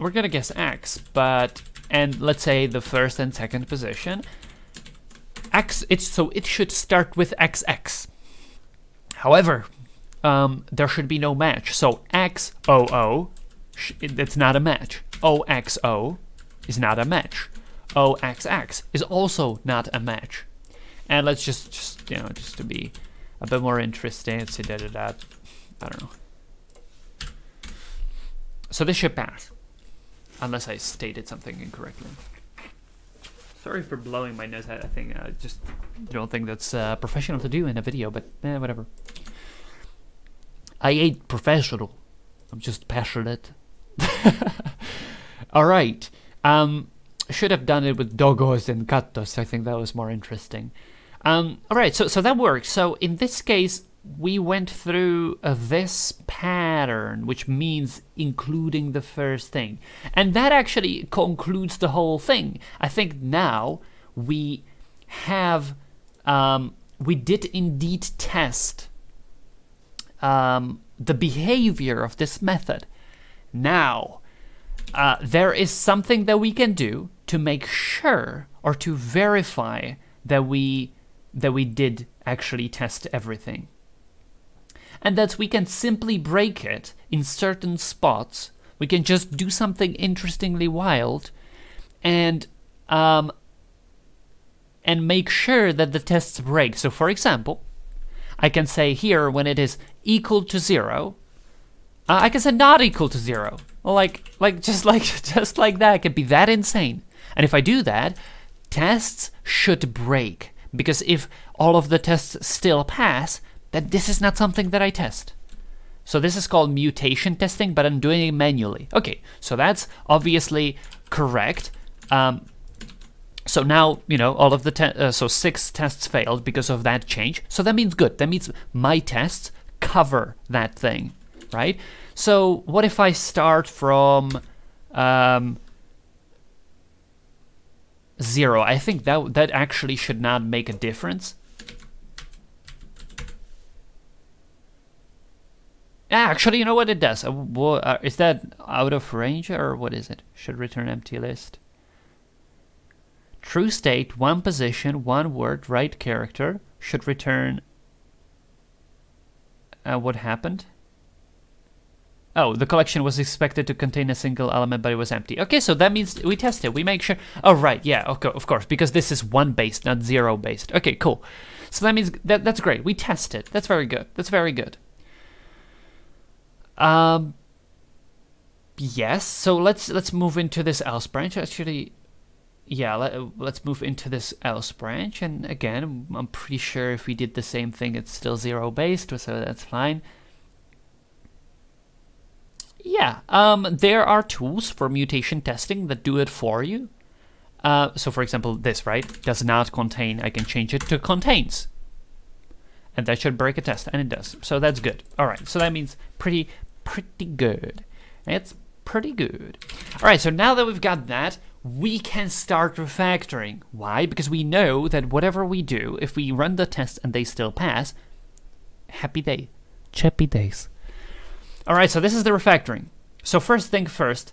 we're gonna guess x, but, and let's say the first and second position. x, it's so it should start with xx. However, um, there should be no match. So XOO, it's not a match. OXO is not a match. OXX is also not a match. And let's just, just you know, just to be a bit more interesting, see that, that, I don't know. So this should pass, unless I stated something incorrectly. Sorry for blowing my nose. I think I just don't think that's uh, professional to do in a video, but eh, whatever. I ain't professional. I'm just passionate. All right. Um, should have done it with dogos and gatos. I think that was more interesting. Um, all right. So so that works. So in this case, we went through this pattern, which means including the first thing, and that actually concludes the whole thing. I think now we have um, we did indeed test um, the behavior of this method. Now, uh, there is something that we can do to make sure or to verify that we that we did actually test everything. And that we can simply break it in certain spots. We can just do something interestingly wild and um, and make sure that the tests break. So for example, I can say here when it is equal to zero, uh, I can say not equal to zero. Like, like just like just like that. It can be that insane. And if I do that, tests should break because if all of the tests still pass, then this is not something that I test. So this is called mutation testing, but I'm doing it manually. Okay, so that's obviously correct. Um, so now, you know, all of the, uh, so six tests failed because of that change. So that means good. That means my tests cover that thing, right? So what if I start from um, zero? I think that that actually should not make a difference. Actually, you know what it does? Uh, uh, is that out of range or what is it? Should return empty list. True state, one position, one word, right character should return uh, what happened. Oh, the collection was expected to contain a single element, but it was empty. Okay, so that means we test it. We make sure. Oh, right. Yeah, okay, of course, because this is one based, not zero based. Okay, cool. So that means that that's great. We test it. That's very good. That's very good. Um. Yes. So let's let's move into this else branch. Actually, yeah, let, us move into this else branch. And again, I'm pretty sure if we did the same thing, it's still zero based, so that's fine. Yeah, um, there are tools for mutation testing that do it for you. Uh, so for example, this, right, does not contain, I can change it to contains. And that should break a test, and it does. So that's good. All right, so that means pretty, pretty good. It's pretty good. All right, so now that we've got that, we can start refactoring. Why? Because we know that whatever we do, if we run the test and they still pass, happy day. Chappy days. All right, so this is the refactoring. So first thing first,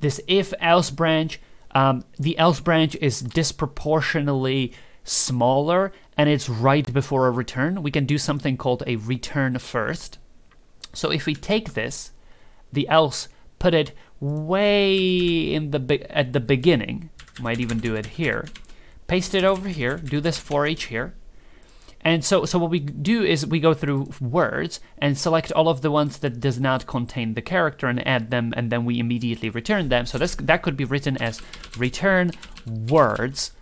this if-else branch, um, the else branch is disproportionately smaller and it's right before a return. We can do something called a return first. So if we take this, the else, put it way in the at the beginning. Might even do it here. Paste it over here. Do this for each here. And so, so what we do is we go through words and select all of the ones that does not contain the character and add them, and then we immediately return them. So this that could be written as return words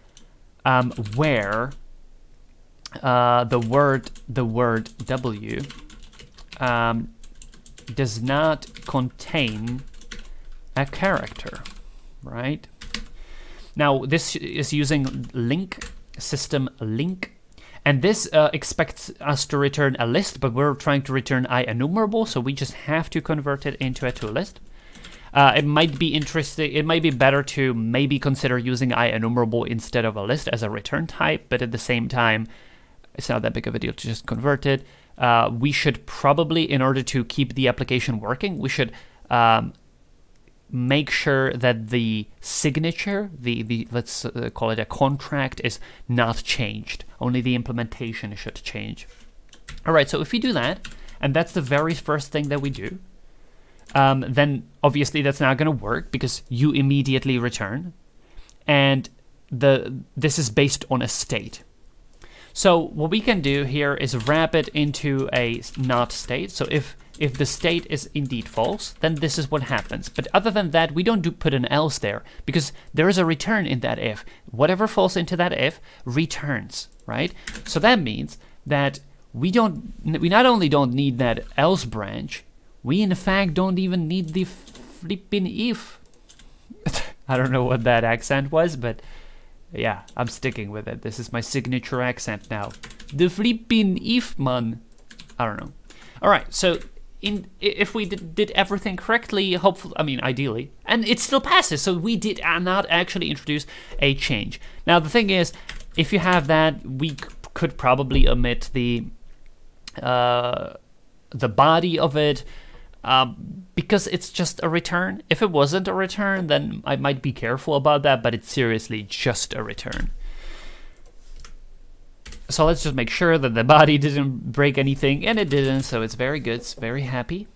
um, where uh, the word the word w um, does not contain a character, right? Now, this is using link system link and this uh, expects us to return a list, but we're trying to return IEnumerable, so we just have to convert it into a to list. Uh, it might be interesting, it might be better to maybe consider using IEnumerable instead of a list as a return type, but at the same time, it's not that big of a deal to just convert it. Uh, we should probably, in order to keep the application working, we should um, make sure that the signature, the, the let's uh, call it a contract, is not changed. Only the implementation should change. All right, so if we do that, and that's the very first thing that we do, um, then obviously that's not going to work because you immediately return, and the this is based on a state. So what we can do here is wrap it into a not state. So if if the state is indeed false, then this is what happens. But other than that, we don't do put an else there because there is a return in that if. Whatever falls into that if returns, right? So that means that we don't we not only don't need that else branch, we in fact don't even need the flipping if. I don't know what that accent was, but yeah, I'm sticking with it. This is my signature accent now. The flipping if man. I don't know. All right, so in if we did, did everything correctly, hopefully, I mean, ideally, and it still passes. So we did not actually introduce a change. Now the thing is, if you have that, we could probably omit the uh, the body of it. Um, because it's just a return. If it wasn't a return, then I might be careful about that, but it's seriously just a return. So let's just make sure that the body didn't break anything, and it didn't, so it's very good, it's very happy.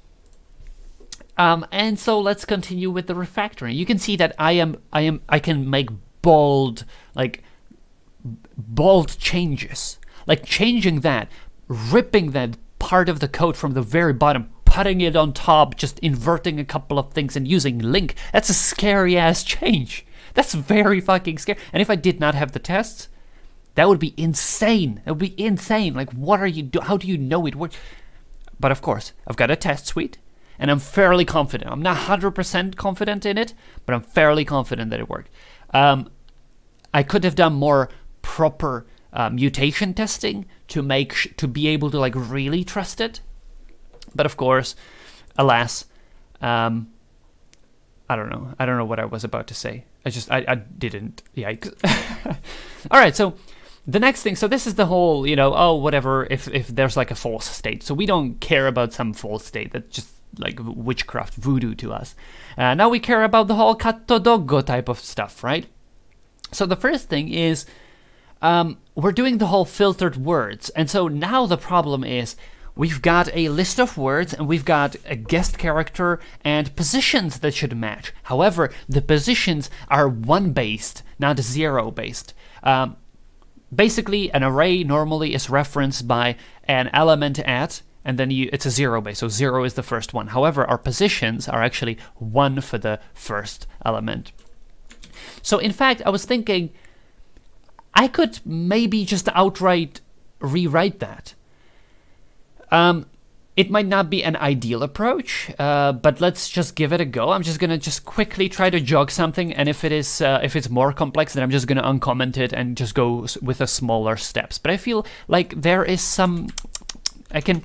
Um, and so let's continue with the refactoring. You can see that I am, I am, I can make bold, like, bold changes. Like changing that, ripping that part of the code from the very bottom, putting it on top, just inverting a couple of things and using LINQ. That's a scary ass change. That's very fucking scary. And if I did not have the tests, that would be insane. It would be insane. Like, what are you do? How do you know it works? But of course, I've got a test suite, and I'm fairly confident. I'm not 100% confident in it, but I'm fairly confident that it worked. Um, I could have done more proper uh, mutation testing to make to be able to like really trust it. But of course, alas, um, I don't know. I don't know what I was about to say. I just I, I didn't. Yikes. All right, so the next thing. So this is the whole, you know, oh whatever. If if there's like a false state, so we don't care about some false state that's just like witchcraft voodoo to us. Uh, now we care about the whole katodoggo type of stuff, right? So the first thing is um, we're doing the whole filtered words. And so now the problem is we've got a list of words and we've got a guessed character and positions that should match. However, the positions are one based, not zero based. Um, basically, an array normally is referenced by an element at, and then you, it's a zero base, so zero is the first one. However, our positions are actually one for the first element. So in fact, I was thinking I could maybe just outright rewrite that. Um, it might not be an ideal approach, uh, but let's just give it a go. I'm just gonna just quickly try to jog something, and if it is uh, if it's more complex, then I'm just gonna uncomment it and just go with a smaller steps. But I feel like there is some. I can.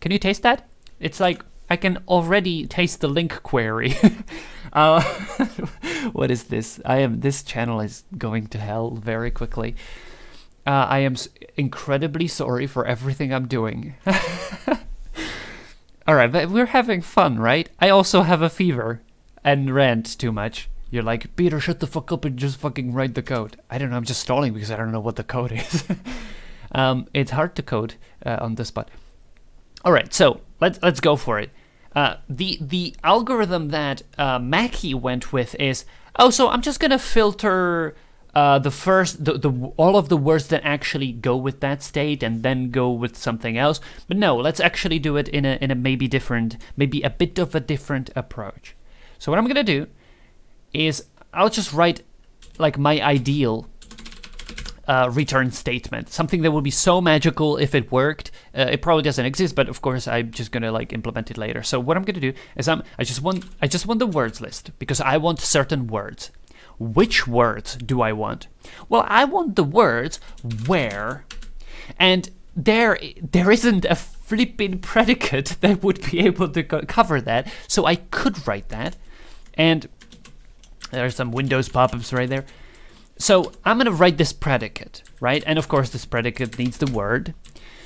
Can you taste that? It's like I can already taste the LINQ query. Uh, what is this? I am. This channel is going to hell very quickly. Uh, I am incredibly sorry for everything I'm doing. All right, but we're having fun, right? I also have a fever and rant too much. You're like, Peter, shut the fuck up and just fucking write the code. I don't know. I'm just stalling because I don't know what the code is. um, it's hard to code uh, on this spot. All right, so let's let's go for it. Uh, the the algorithm that uh, Mackie went with is oh so I'm just gonna filter uh, the first the, the all of the words that actually go with that state and then go with something else but no let's actually do it in a in a maybe different maybe a bit of a different approach so what I'm gonna do is I'll just write like my ideal uh, return statement. Something that would be so magical if it worked. Uh, it probably doesn't exist, but of course I'm just gonna like implement it later. So what I'm gonna do is I'm I just want I just want the words list because I want certain words. Which words do I want? Well, I want the words where, and there there isn't a flipping predicate that would be able to co cover that. So I could write that. And there are some Windows pop-ups right there. So I'm going to write this predicate, right? And of course, this predicate needs the word.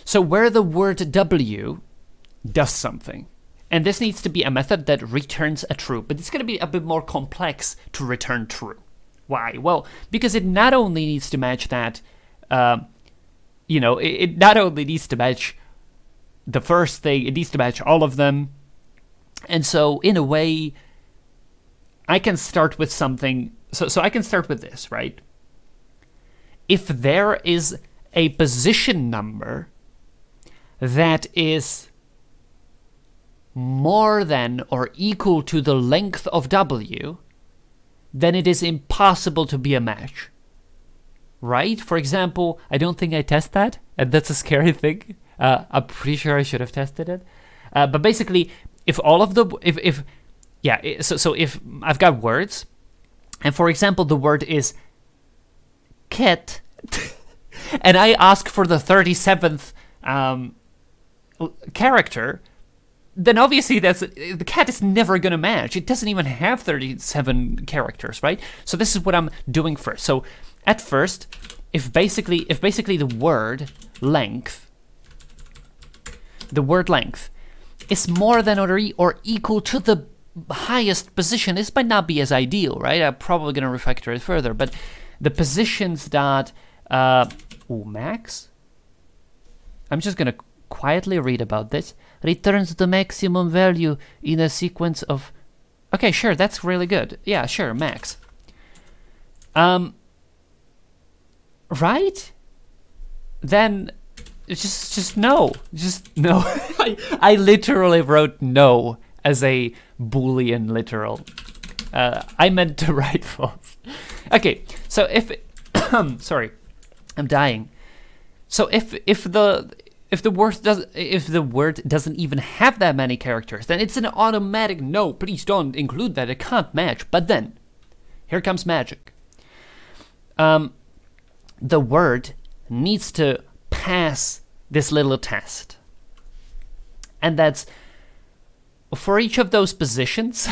So where the word W does something. And this needs to be a method that returns a true, but it's going to be a bit more complex to return true. Why? Well, because it not only needs to match that, uh, you know, it, it not only needs to match the first thing, it needs to match all of them. And so, in a way, I can start with something. So, so I can start with this, right? If there is a position number that is more than or equal to the length of W, then it is impossible to be a match. Right? For example, I don't think I test that, and that's a scary thing. Uh, I'm pretty sure I should have tested it. Uh, but basically, if all of the if if yeah, so so if I've got words, and for example, the word is kit, and I ask for the thirty seventh um, character, then obviously that's the cat is never going to match. It doesn't even have 37 characters, right? So this is what I'm doing first. So at first, if basically if basically the word length the word length is more than or, e or equal to the highest position, this might not be as ideal, right? I'm probably going to refactor it further, but the positions that uh, ooh, max. I'm just going to quietly read about this returns the maximum value in a sequence of... Okay, sure, that's really good. Yeah, sure, max. Um, right? Then just just no. Just no. I, I literally wrote no as a boolean literal. Uh, I meant to write false. Okay, so if sorry, I'm dying. So if if the if the word does if the word doesn't even have that many characters, then it's an automatic no. Please don't include that. It can't match. But then, here comes magic. Um, the word needs to pass this little test, and that's for each of those positions.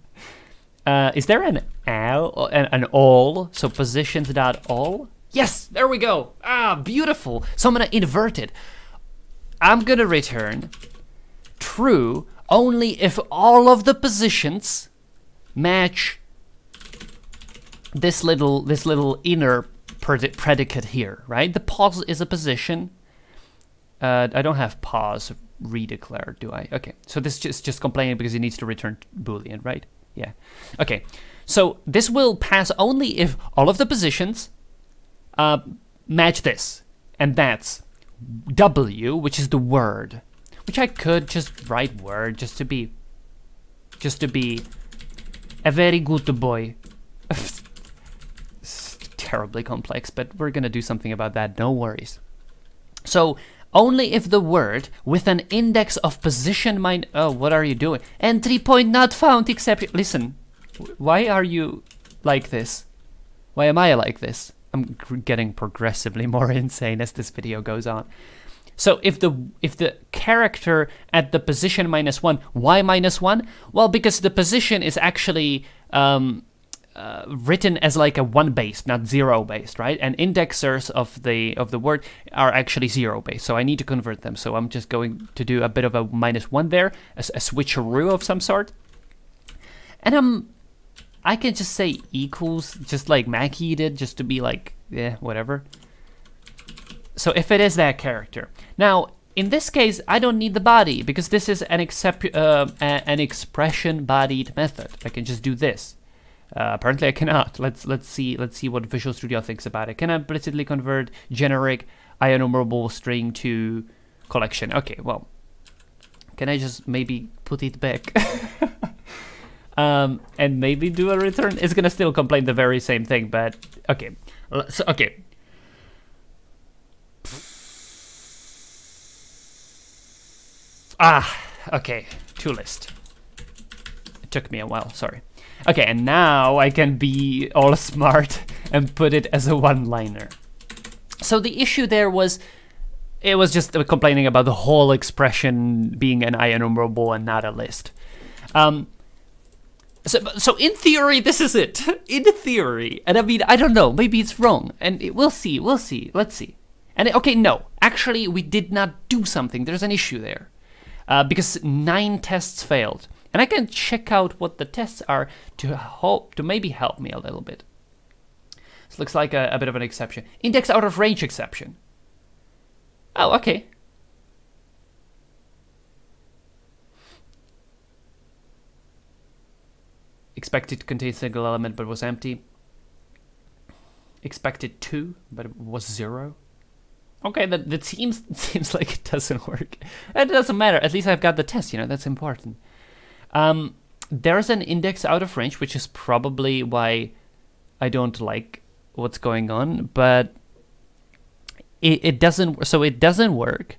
uh, is there an al an, an all? So positions dot all. Yes, there we go. Ah, beautiful. So I'm gonna invert it. I'm gonna return true only if all of the positions match this little this little inner predicate here, right? The pos is a position. Uh, I don't have pos redeclared, do I? Okay, so this is just, just complaining because it needs to return boolean, right? Yeah. Okay, so this will pass only if all of the positions uh, match this, and that's W, which is the word, which I could just write word just to be, just to be a very good boy. terribly complex, but we're gonna do something about that, no worries. So, only if the word with an index of position mind- oh, what are you doing? Entry point not found except- listen, why are you like this? Why am I like this? I'm getting progressively more insane as this video goes on. So if the if the character at the position minus one, why minus one? Well, because the position is actually um, uh, written as like a one based, not zero based, right? And indexers of the of the word are actually zero based. So I need to convert them. So I'm just going to do a bit of a minus one there, a, a switcheroo of some sort. And I'm I can just say equals, just like Mackie did, just to be like, yeah, whatever. So if it is that character. Now, in this case, I don't need the body, because this is an, uh, an expression-bodied method. I can just do this. Uh, apparently I cannot. Let's let's see let's see what Visual Studio thinks about it. Can I implicitly convert generic IEnumerable string to collection? Okay, well, can I just maybe put it back? um, and maybe do a return. It's gonna still complain the very same thing, but okay. So okay. Ah, okay. To list. It took me a while. Sorry. Okay, and now I can be all smart and put it as a one-liner. So the issue there was it was just complaining about the whole expression being an IEnumerable and not a list. Um, So, so in theory, this is it. In theory, and I mean, I don't know. Maybe it's wrong, and it, we'll see. We'll see. Let's see. And okay, no, actually, we did not do something. There's an issue there, uh, because nine tests failed, and I can check out what the tests are to hope to maybe help me a little bit. This looks like a, a bit of an exception. Index out of range exception. Oh, okay. Expected to contain single element but was empty. Expected two, but it was zero. Okay, that, that seems seems like it doesn't work. It doesn't matter. At least I've got the test, you know, that's important. Um, there's an index out of range, which is probably why I don't like what's going on, but it, it doesn't so it doesn't work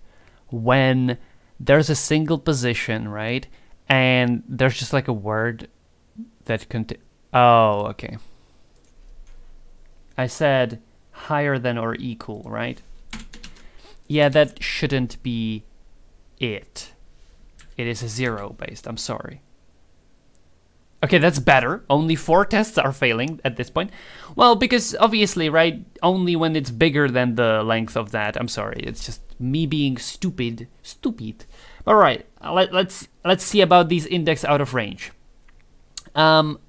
when there's a single position, right? And there's just like a word that contain. Oh, okay. I said higher than or equal, right? Yeah, that shouldn't be it. It is a zero based, I'm sorry. Okay, that's better. Only four tests are failing at this point. Well, because obviously, right, only when it's bigger than the length of that. I'm sorry, it's just me being stupid. Stupid. All right, let, let's let's see about these index out of range. Um,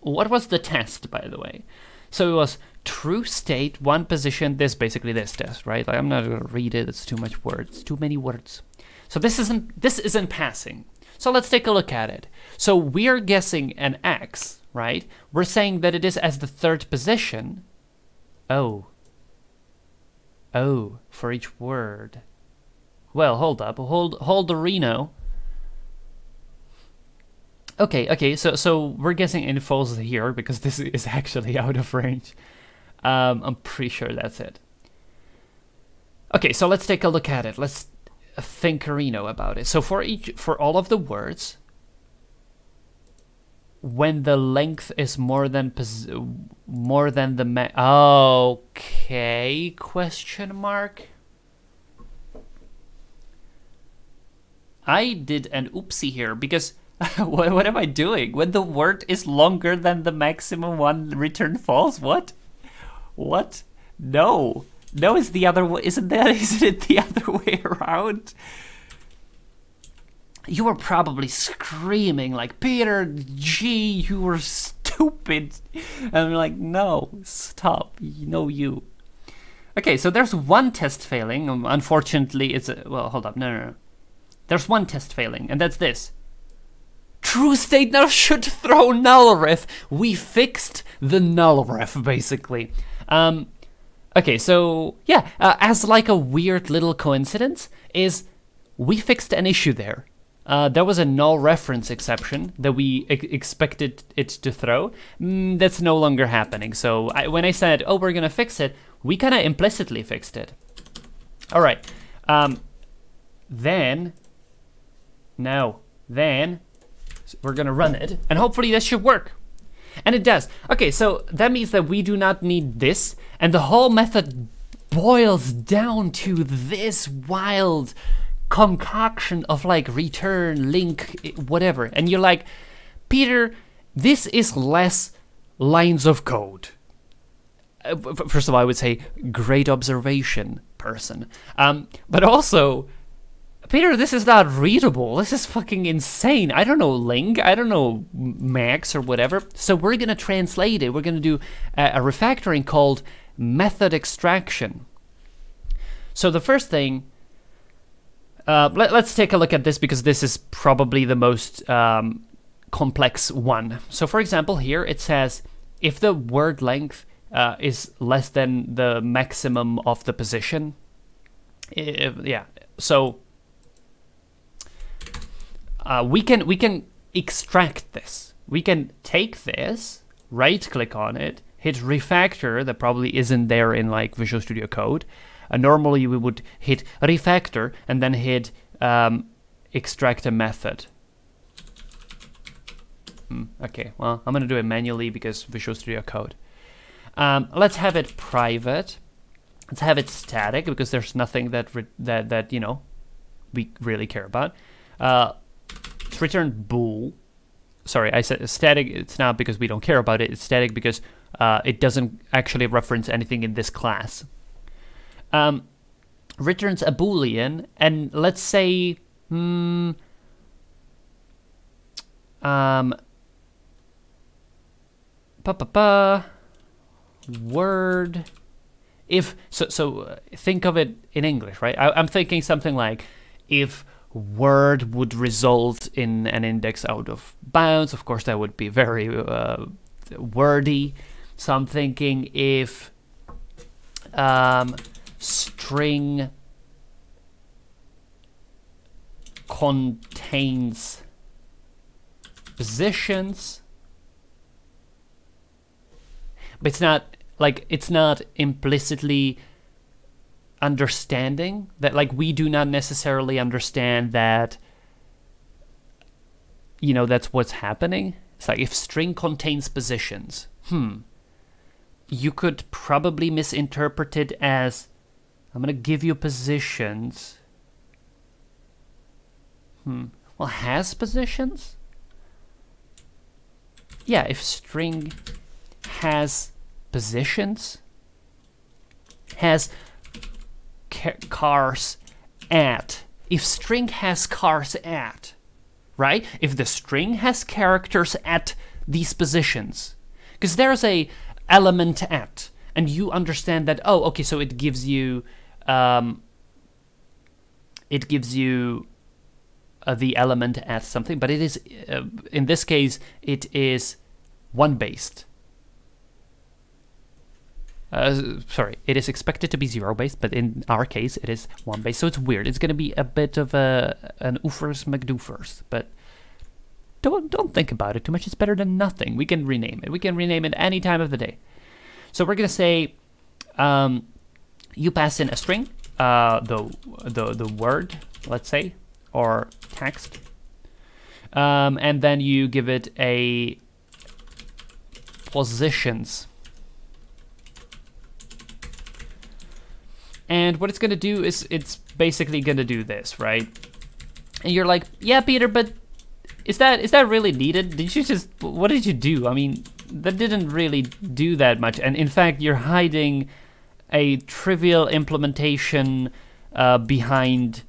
what was the test, by the way? So it was true state, one position, this basically this test, right? Like I'm not gonna read it, it's too much words, too many words. So this isn't this isn't passing. So let's take a look at it. So we're guessing an X, right? We're saying that it is as the third position. Oh. Oh, for each word. Well, hold up. Hold hold the Reno. Okay, okay, so so we're guessing it falls here because this is actually out of range. Um, I'm pretty sure that's it. Okay, so let's take a look at it. Let's think, thinkerino about it. So for each for all of the words, when the length is more than more than the ma okay question mark. I did an oopsie here because what, what am I doing? When the word is longer than the maximum one return false? What? What? No. No, is the other way. Isn't that? Isn't it the other way around? You were probably screaming like, Peter, gee, you were stupid. And I'm like, no, stop. No, you. Okay, so there's one test failing. Um, unfortunately, it's a, well, hold up. No, no, no. There's one test failing, and that's this. True state now should throw null ref. We fixed the null ref, basically. Um, Okay, so yeah, uh, as like a weird little coincidence, is we fixed an issue there. Uh, there was a null reference exception that we e expected it to throw. Mm, that's no longer happening. So I, when I said, oh, we're gonna fix it, we kind of implicitly fixed it. All right. Um, then, no, then we're gonna run it, and hopefully this should work. And it does. Okay, so that means that we do not need this, and the whole method boils down to this wild concoction of like return, LINQ, whatever. And you're like, Peter, this is less lines of code. Uh, first of all, I would say great observation, person. Um, but also, Peter, this is not readable. This is fucking insane. I don't know LINQ, I don't know Max or whatever. So we're going to translate it. We're going to do a, a, refactoring called method extraction. So the first thing, uh, let, us take a look at this because this is probably the most um, complex one. So for example, here it says if the word length uh, is less than the maximum of the position, if, yeah, so uh, we can we can extract this. We can take this, right click on it, hit refactor that probably isn't there in like Visual Studio Code. Uh, normally we would hit refactor and then hit um, extract a method. Hmm, okay, well, I'm gonna do it manually because Visual Studio Code. Um, let's have it private. Let's have it static because there's nothing that that that you know we really care about. Uh, return bool. sorry, I said static. It's not because we don't care about it. It's static because uh, it doesn't actually reference anything in this class. Um, returns a boolean, and let's say, hmm, um, pa pa pa, word. If so, so uh, think of it in English, right? I, I'm thinking something like if word would result in an index out of bounds. Of course, that would be very uh, wordy. So I'm thinking if um, string contains positions, but it's not like it's not implicitly understanding that like we do not necessarily understand that you know that's what's happening. It's like if string contains positions hmm you could probably misinterpret it as i'm going to give you positions. Hmm. Well has positions? Yeah if string has positions has cars at. If string has cars at, right? If the string has characters at these positions, because there's a element at, and you understand that. Oh, okay, so it gives you, um, it gives you uh, the element at something, but it is uh, in this case it is one based. Uh, sorry, it is expected to be zero based, but in our case it is one based. So it's weird. It's going to be a bit of a an oofers McDoofers, but don't don't think about it too much. It's better than nothing. We can rename it. We can rename it any time of the day. So we're going to say um, you pass in a string, uh, the the the word, let's say, or text, um, and then you give it a positions And what it's going to do is it's basically going to do this, right? And you're like, yeah, Peter, but is that is that really needed? Did you just, what did you do? I mean, that didn't really do that much. And in fact, you're hiding a trivial implementation uh, behind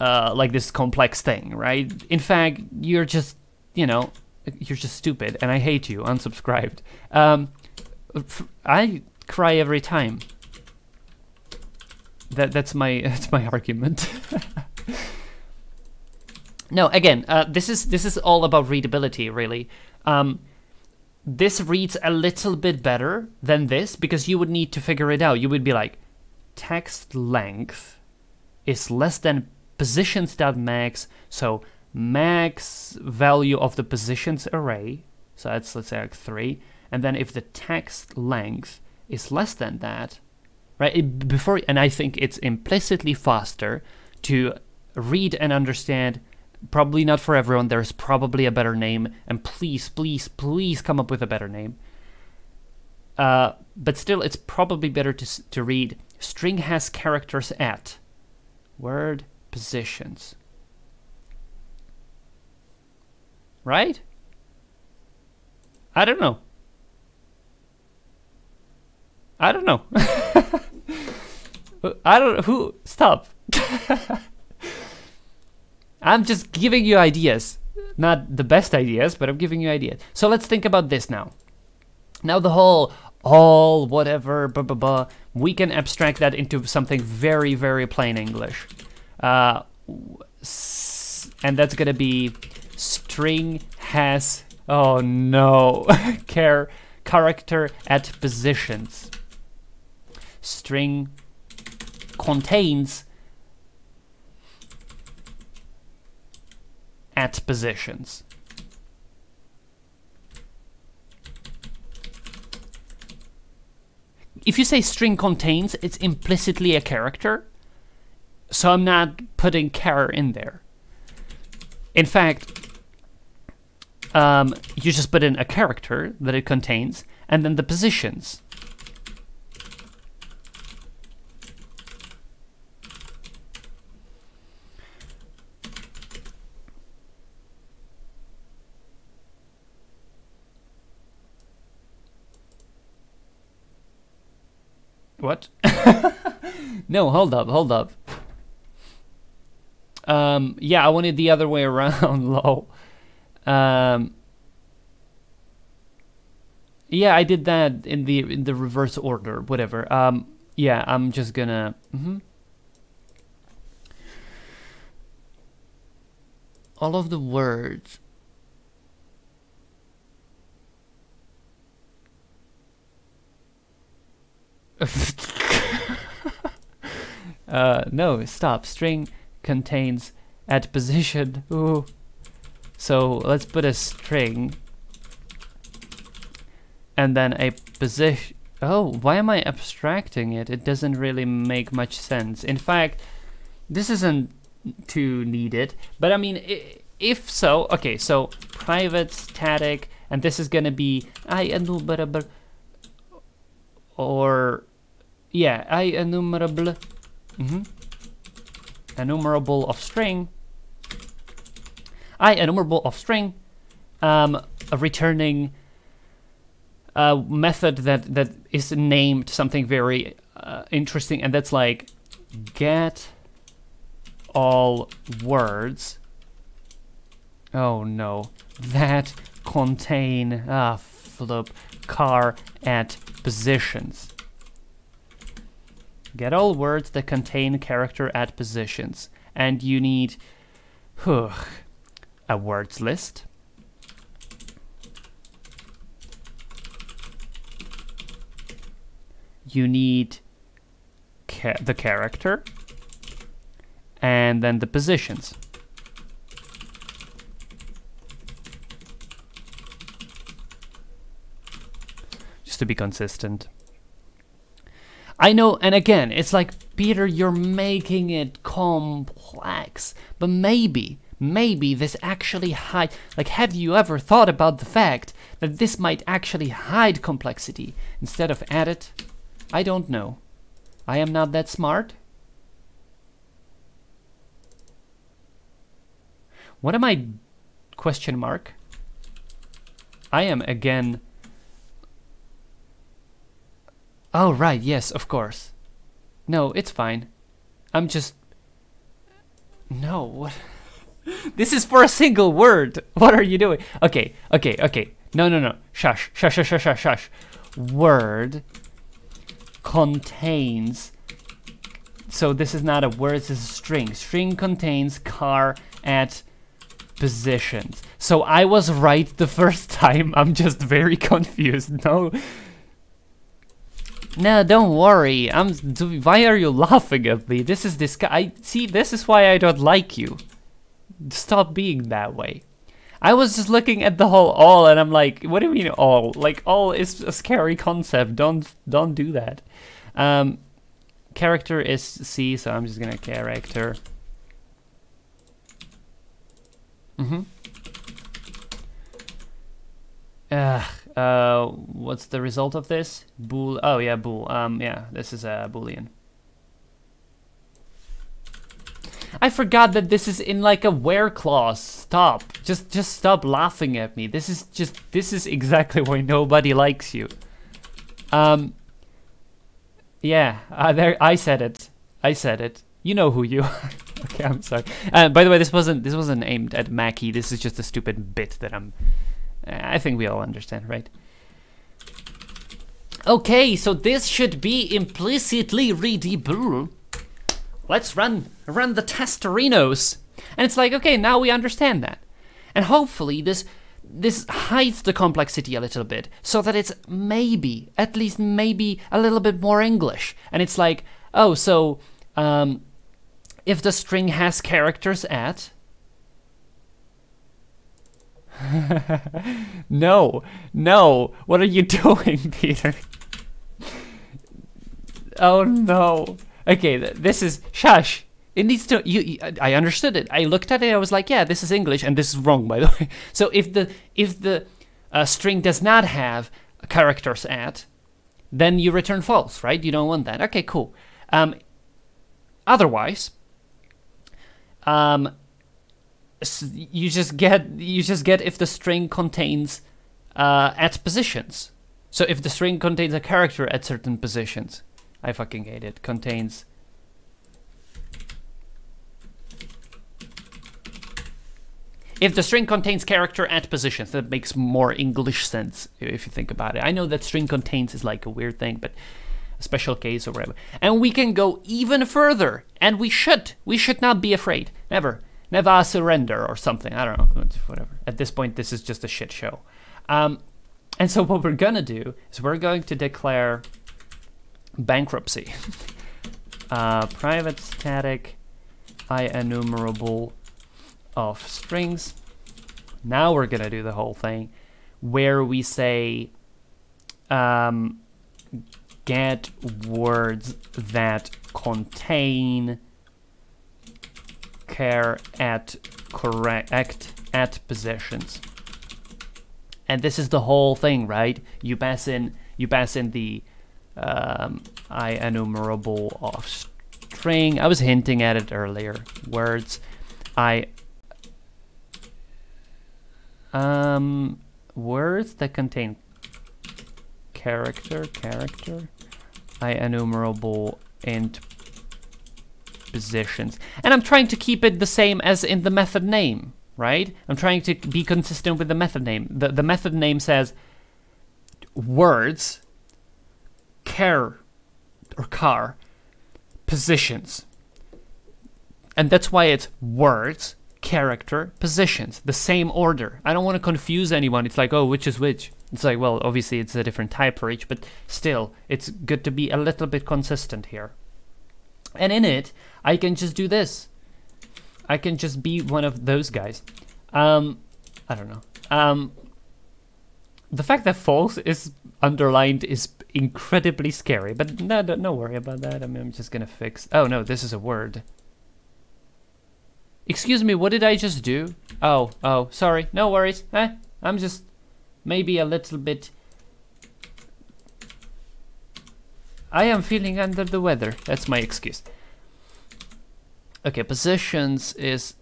uh, like this complex thing, right? In fact, you're just, you know, you're just stupid and I hate you, unsubscribed. Um, I cry every time. That that's my that's my argument. no, again, uh, this is this is all about readability, really. Um, this reads a little bit better than this because you would need to figure it out. You would be like, text length is less than positions.max, so max value of the positions array, so that's let's say like three, and then if the text length is less than that, right? It, before, and I think it's implicitly faster to read and understand. Probably not for everyone. There's probably a better name, and please, please, please come up with a better name. Uh, but still, it's probably better to to read string has characters at word positions. Right? I don't know. I don't know. I don't who stop. I'm just giving you ideas. Not the best ideas, but I'm giving you ideas. So let's think about this now. Now the whole all whatever blah blah blah we can abstract that into something very very plain English. Uh, and that's gonna be string has oh no care character at positions string contains at positions. If you say string contains, it's implicitly a character, so I'm not putting char in there. In fact, um, you just put in a character that it contains, and then the positions. What? no, hold up, hold up. Um, yeah, I wanted the other way around, lol. Um, yeah, I did that in the in the reverse order, whatever. Um, yeah, I'm just gonna. Mm-hmm. All of the words. uh, no, stop. String contains at position. Ooh. So let's put a string and then a position. Oh, why am I abstracting it? It doesn't really make much sense. In fact, this isn't too needed, but I mean, if so, okay, so private static, and this is gonna be IEnumerable, or yeah, IEnumerable, mm -hmm. enumerable of string, IEnumerable of string, um, returning a method that that is named something very uh, interesting, and that's like get all words. Oh no, that contain ah flip car at positions. Get all words that contain character at positions, and you need whew, a words list you need ca the character and then the positions. Just to be consistent. I know, and again, it's like, Peter, you're making it complex, but maybe, maybe this actually hide, like, have you ever thought about the fact that this might actually hide complexity instead of add it? I don't know. I am not that smart. What am I? Question mark. I am again. Oh, right, yes, of course. No, it's fine. I'm just... No, what? this is for a single word. What are you doing? Okay, okay, okay. No, no, no. Shush, shush, shush, shush, shush, shush. Word contains so this is not a word, this is a string. String contains car at positions. So I was right the first time. I'm just very confused. No. No, don't worry. I'm. Why are you laughing at me? This is this. I see. This is why I don't like you. Stop being that way. I was just looking at the whole all, and I'm like, what do you mean all? Like all is a scary concept. Don't don't do that. Um, character is C, so I'm just gonna character. Mm-hmm. Uh, uh, what's the result of this? Bool. Oh yeah, bool. Um, yeah, this is a boolean. I forgot that this is in like a where clause. Stop. Just just stop laughing at me. This is just this is exactly why nobody likes you. Um yeah, uh, there. I said it. I said it. You know who you are. okay, I'm sorry. Uh, by the way, this wasn't this wasn't aimed at Mackie. This is just a stupid bit that I'm. I think we all understand, right? Okay, so this should be implicitly readable. Let's run run the testerinos, and it's like okay, now we understand that, and hopefully this this hides the complexity a little bit so that it's maybe, at least maybe, a little bit more English. And it's like, oh, so um, if the string has characters at. no, no, what are you doing, Peter? oh no. Okay, th this is. Shush. It needs to. You, I understood it. I looked at it. I was like, yeah, this is English, and this is wrong, by the way. So if the if the uh, string does not have characters at, then you return false, right? You don't want that. Okay, cool. Um, otherwise, um, you just get you just get if the string contains uh, at positions. So if the string contains a character at certain positions, I fucking hate it. Contains If the string contains character at positions, that makes more English sense if you think about it. I know that string contains is like a weird thing, but a special case or whatever. And we can go even further, and we should. We should not be afraid. Never. Never surrender or something. I don't know. Whatever. At this point, this is just a shit show. Um, and so what we're gonna do is we're going to declare bankruptcy. uh, private static IEnumerable of strings. Now we're gonna do the whole thing where we say um, get words that contain care at correct at positions. And this is the whole thing, right? You pass in you pass in the um, IEnumerable of string. I was hinting at it earlier. Words I um, words that contain character, character, IEnumerable int positions. And I'm trying to keep it the same as in the method name, right? I'm trying to be consistent with the method name. The, the method name says words, care, or car, positions. And that's why it's words, character positions, the same order. I don't want to confuse anyone. It's like, oh, which is which? It's like, well, obviously it's a different type for each, but still, it's good to be a little bit consistent here. And in it, I can just do this. I can just be one of those guys. Um, I don't know. Um, the fact that false is underlined is incredibly scary, but no, don't, no worry about that. I mean, I'm just gonna fix. Oh no, this is a word. Excuse me, what did I just do? Oh, oh, sorry. No worries. Eh, I'm just maybe a little bit... I am feeling under the weather. That's my excuse. Okay, positions is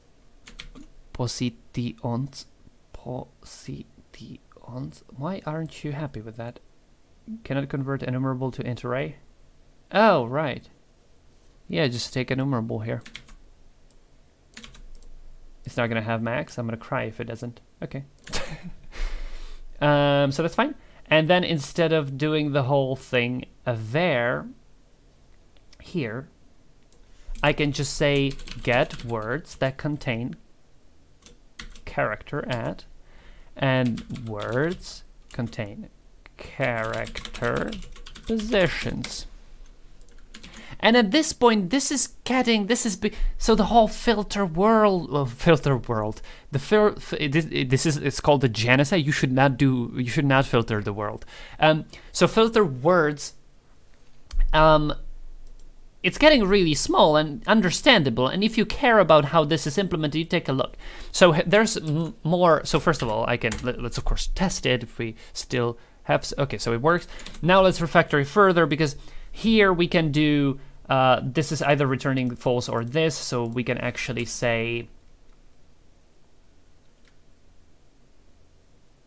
positions. Positions. Why aren't you happy with that? Cannot convert enumerable to int array? Oh, right. Yeah, just take enumerable here. It's not to have max. I'm to cry if it doesn't. Okay. um, so that's fine. And then instead of doing the whole thing there, here, I can just say get words that contain character at and words contain character positions. And at this point, this is getting, this is, so the whole filter world, well, filter world, the fil this, this is, it's called the genocide. You should not do, you should not filter the world. Um, so filter words, um, it's getting really small and understandable. And if you care about how this is implemented, you take a look. So there's more. So first of all, I can, let, us of course test it if we still have, okay, so it works. Now let's refactor it further because here we can do, uh, this is either returning false or this, so we can actually say,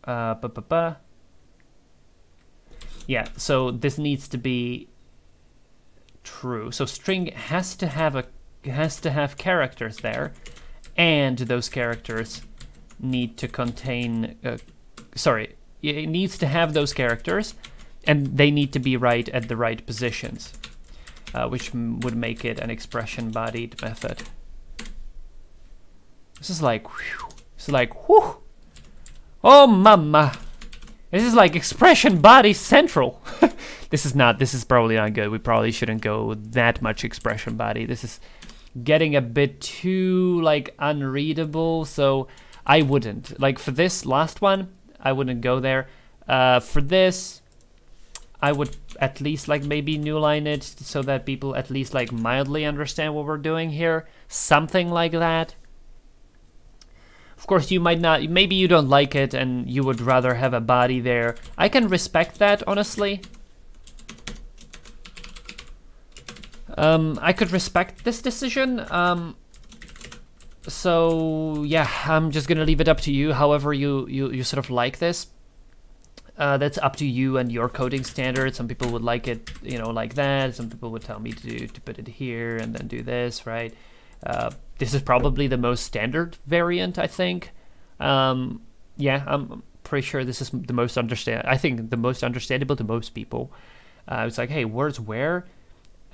uh, ba -ba -ba. yeah, so this needs to be true. So string has to have a has to have characters there, and those characters need to contain. Uh, sorry, it needs to have those characters, and they need to be right at the right positions, uh, which would make it an expression-bodied method. This is like, whew, this is like, whew, oh mama, this is like expression body central. this is not, this is probably not good. We probably shouldn't go that much expression body. This is getting a bit too like unreadable, so I wouldn't. Like for this last one, I wouldn't go there. Uh, for this, I would at least like maybe new line it so that people at least like mildly understand what we're doing here. Something like that. Of course, you might not, maybe you don't like it and you would rather have a body there. I can respect that, honestly. Um, I could respect this decision. Um, so yeah, I'm just gonna leave it up to you, however you, you, you sort of like this. uh, that's up to you and your coding standard. Some people would like it, you know, like that. Some people would tell me to do, to put it here and then do this, right? Uh, this is probably the most standard variant, I think. Um, yeah, I'm pretty sure this is the most understand. I think the most understandable to most people. Uh, it's like, hey, words where.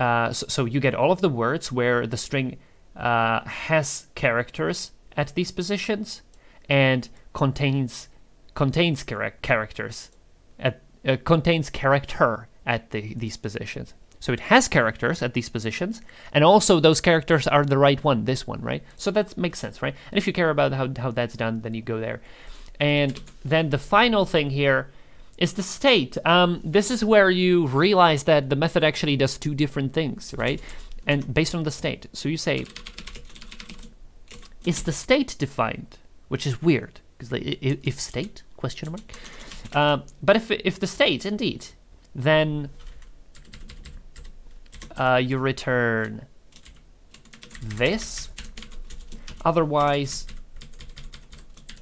Uh, so, so, you get all of the words where the string uh, has characters at these positions and contains contains char- characters at uh, contains character at the, these positions. So it has characters at these positions, and also those characters are the right one, this one, right? So that makes sense, right? And if you care about how, how that's done, then you go there. And then the final thing here is the state. Um, this is where you realize that the method actually does two different things, right? And based on the state. So you say, is the state defined? Which is weird, because if state, question mark. Uh, but if, if the state, indeed, then uh, you return this. Otherwise,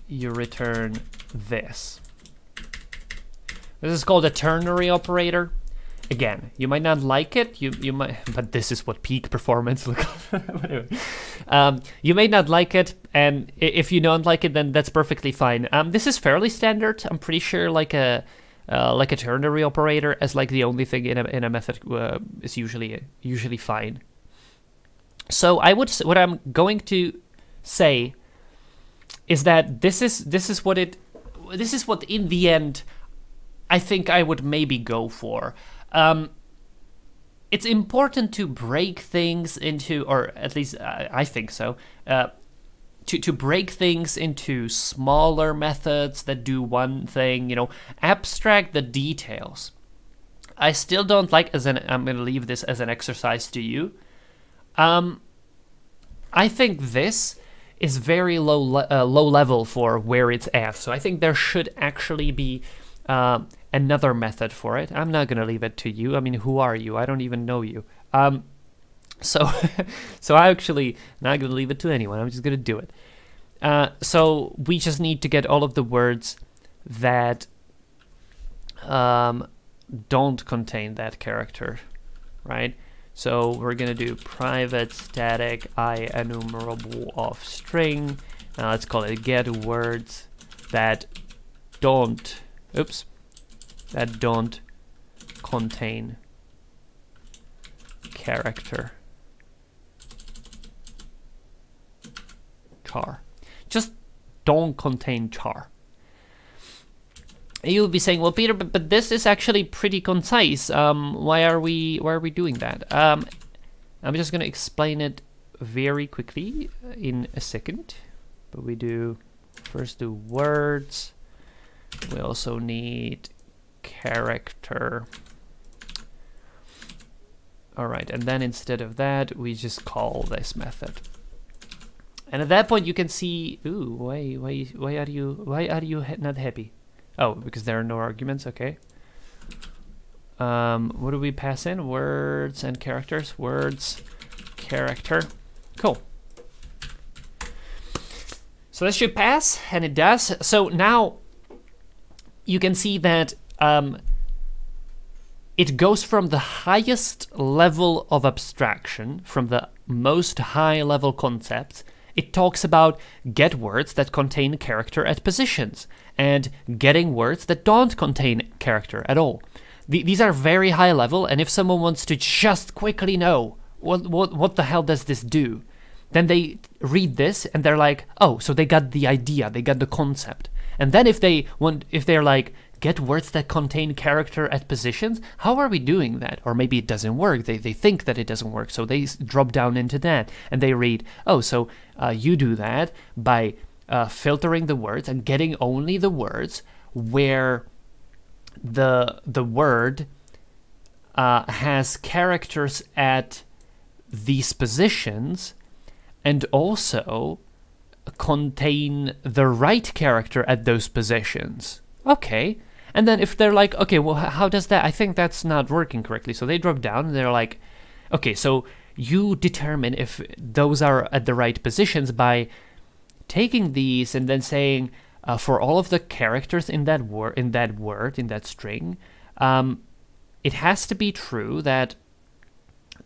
you return this. This is called a ternary operator. Again, you might not like it, you you might, but this is what peak performance looks like. um, you may not like it, and if you don't like it, then that's perfectly fine. Um, this is fairly standard. I'm pretty sure like a uh, like a ternary operator as like the only thing in a in a method uh, is usually usually fine. So I would what I'm going to say is that this is this is what it this is what in the end I think I would maybe go for. Um, it's important to break things into, or at least uh, I think so, uh, to, to break things into smaller methods that do one thing, you know, abstract the details. I still don't like as an I'm going to leave this as an exercise to you. Um I think this is very low le uh, low level for where it's at. So I think there should actually be uh, another method for it. I'm not gonna leave it to you. I mean, who are you? I don't even know you. Um, so so I actually not gonna leave it to anyone. I'm just gonna do it. Uh, so we just need to get all of the words that um, don't contain that character, right? So we're gonna do private static IEnumerable of string. Now let's call it get words that don't, oops, that don't contain character char. Just don't contain char you'll be saying, well, Peter, but, but this is actually pretty concise. Um, why are we why are we doing that? Um, I'm just gonna explain it very quickly in a second. But we do first do words. We also need character. All right, and then instead of that, we just call this method. And at that point, you can see, ooh, why, why, why are you, why are you not happy? Oh, because there are no arguments, okay. Um, what do we pass in? Words and characters. Words, character. Cool. So this should pass, and it does. So now you can see that um, it goes from the highest level of abstraction, from the most high level concepts. It talks about get words that contain character at positions and getting words that don't contain character at all. these are very high level, and if someone wants to just quickly know what, what, what the hell does this do, then they read this and they're like, oh, so they got the idea, they got the concept. And then if they want, if they're like, get words that contain character at positions, how are we doing that? Or maybe it doesn't work. They, they think that it doesn't work, so they drop down into that and they read, oh, so uh, you do that by uh, filtering the words and getting only the words where the the word uh, has characters at these positions and also contain the right character at those positions. Okay. And then if they're like, okay, well, how does that? I think that's not working correctly. So they drop down and they're like, okay, so you determine if those are at the right positions by taking these and then saying, uh, for all of the characters in that word, in that word, in that string, um, it has to be true that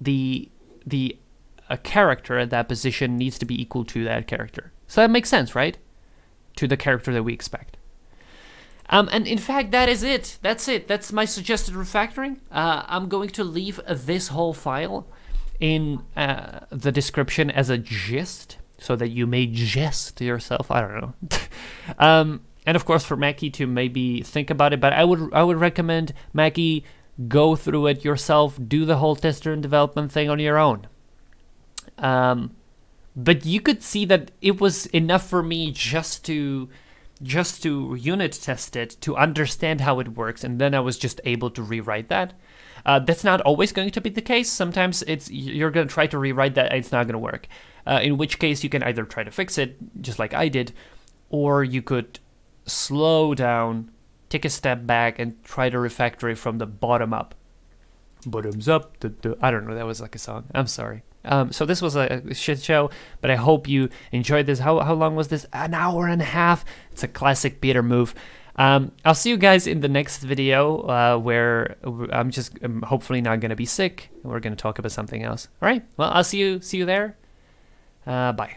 the the a character at that position needs to be equal to that character. So that makes sense, right? To the character that we expect. Um, and in fact, that is it. That's it. That's my suggested refactoring. Uh, I'm going to leave this whole file in uh, the description as a gist so that you may jest yourself. I don't know. um, and of course, for Mackie to maybe think about it, but I would I would recommend Mackie go through it yourself, do the whole test driven development thing on your own. Um, but you could see that it was enough for me just to just to unit test it to understand how it works, and then I was just able to rewrite that. Uh, that's not always going to be the case. Sometimes it's you're going to try to rewrite that, it's not going to work. Uh, in which case, you can either try to fix it, just like I did, or you could slow down, take a step back, and try to refactor it from the bottom up. Bottoms up. I don't know. That was like a song. I'm sorry. Um, so this was a shit show, but I hope you enjoyed this. How, how long was this? An hour and a half. It's a classic Peter move. Um, I'll see you guys in the next video uh, where I'm just I'm hopefully not going to be sick. We're going to talk about something else. All right. Well, I'll see you see you there. Uh, bye.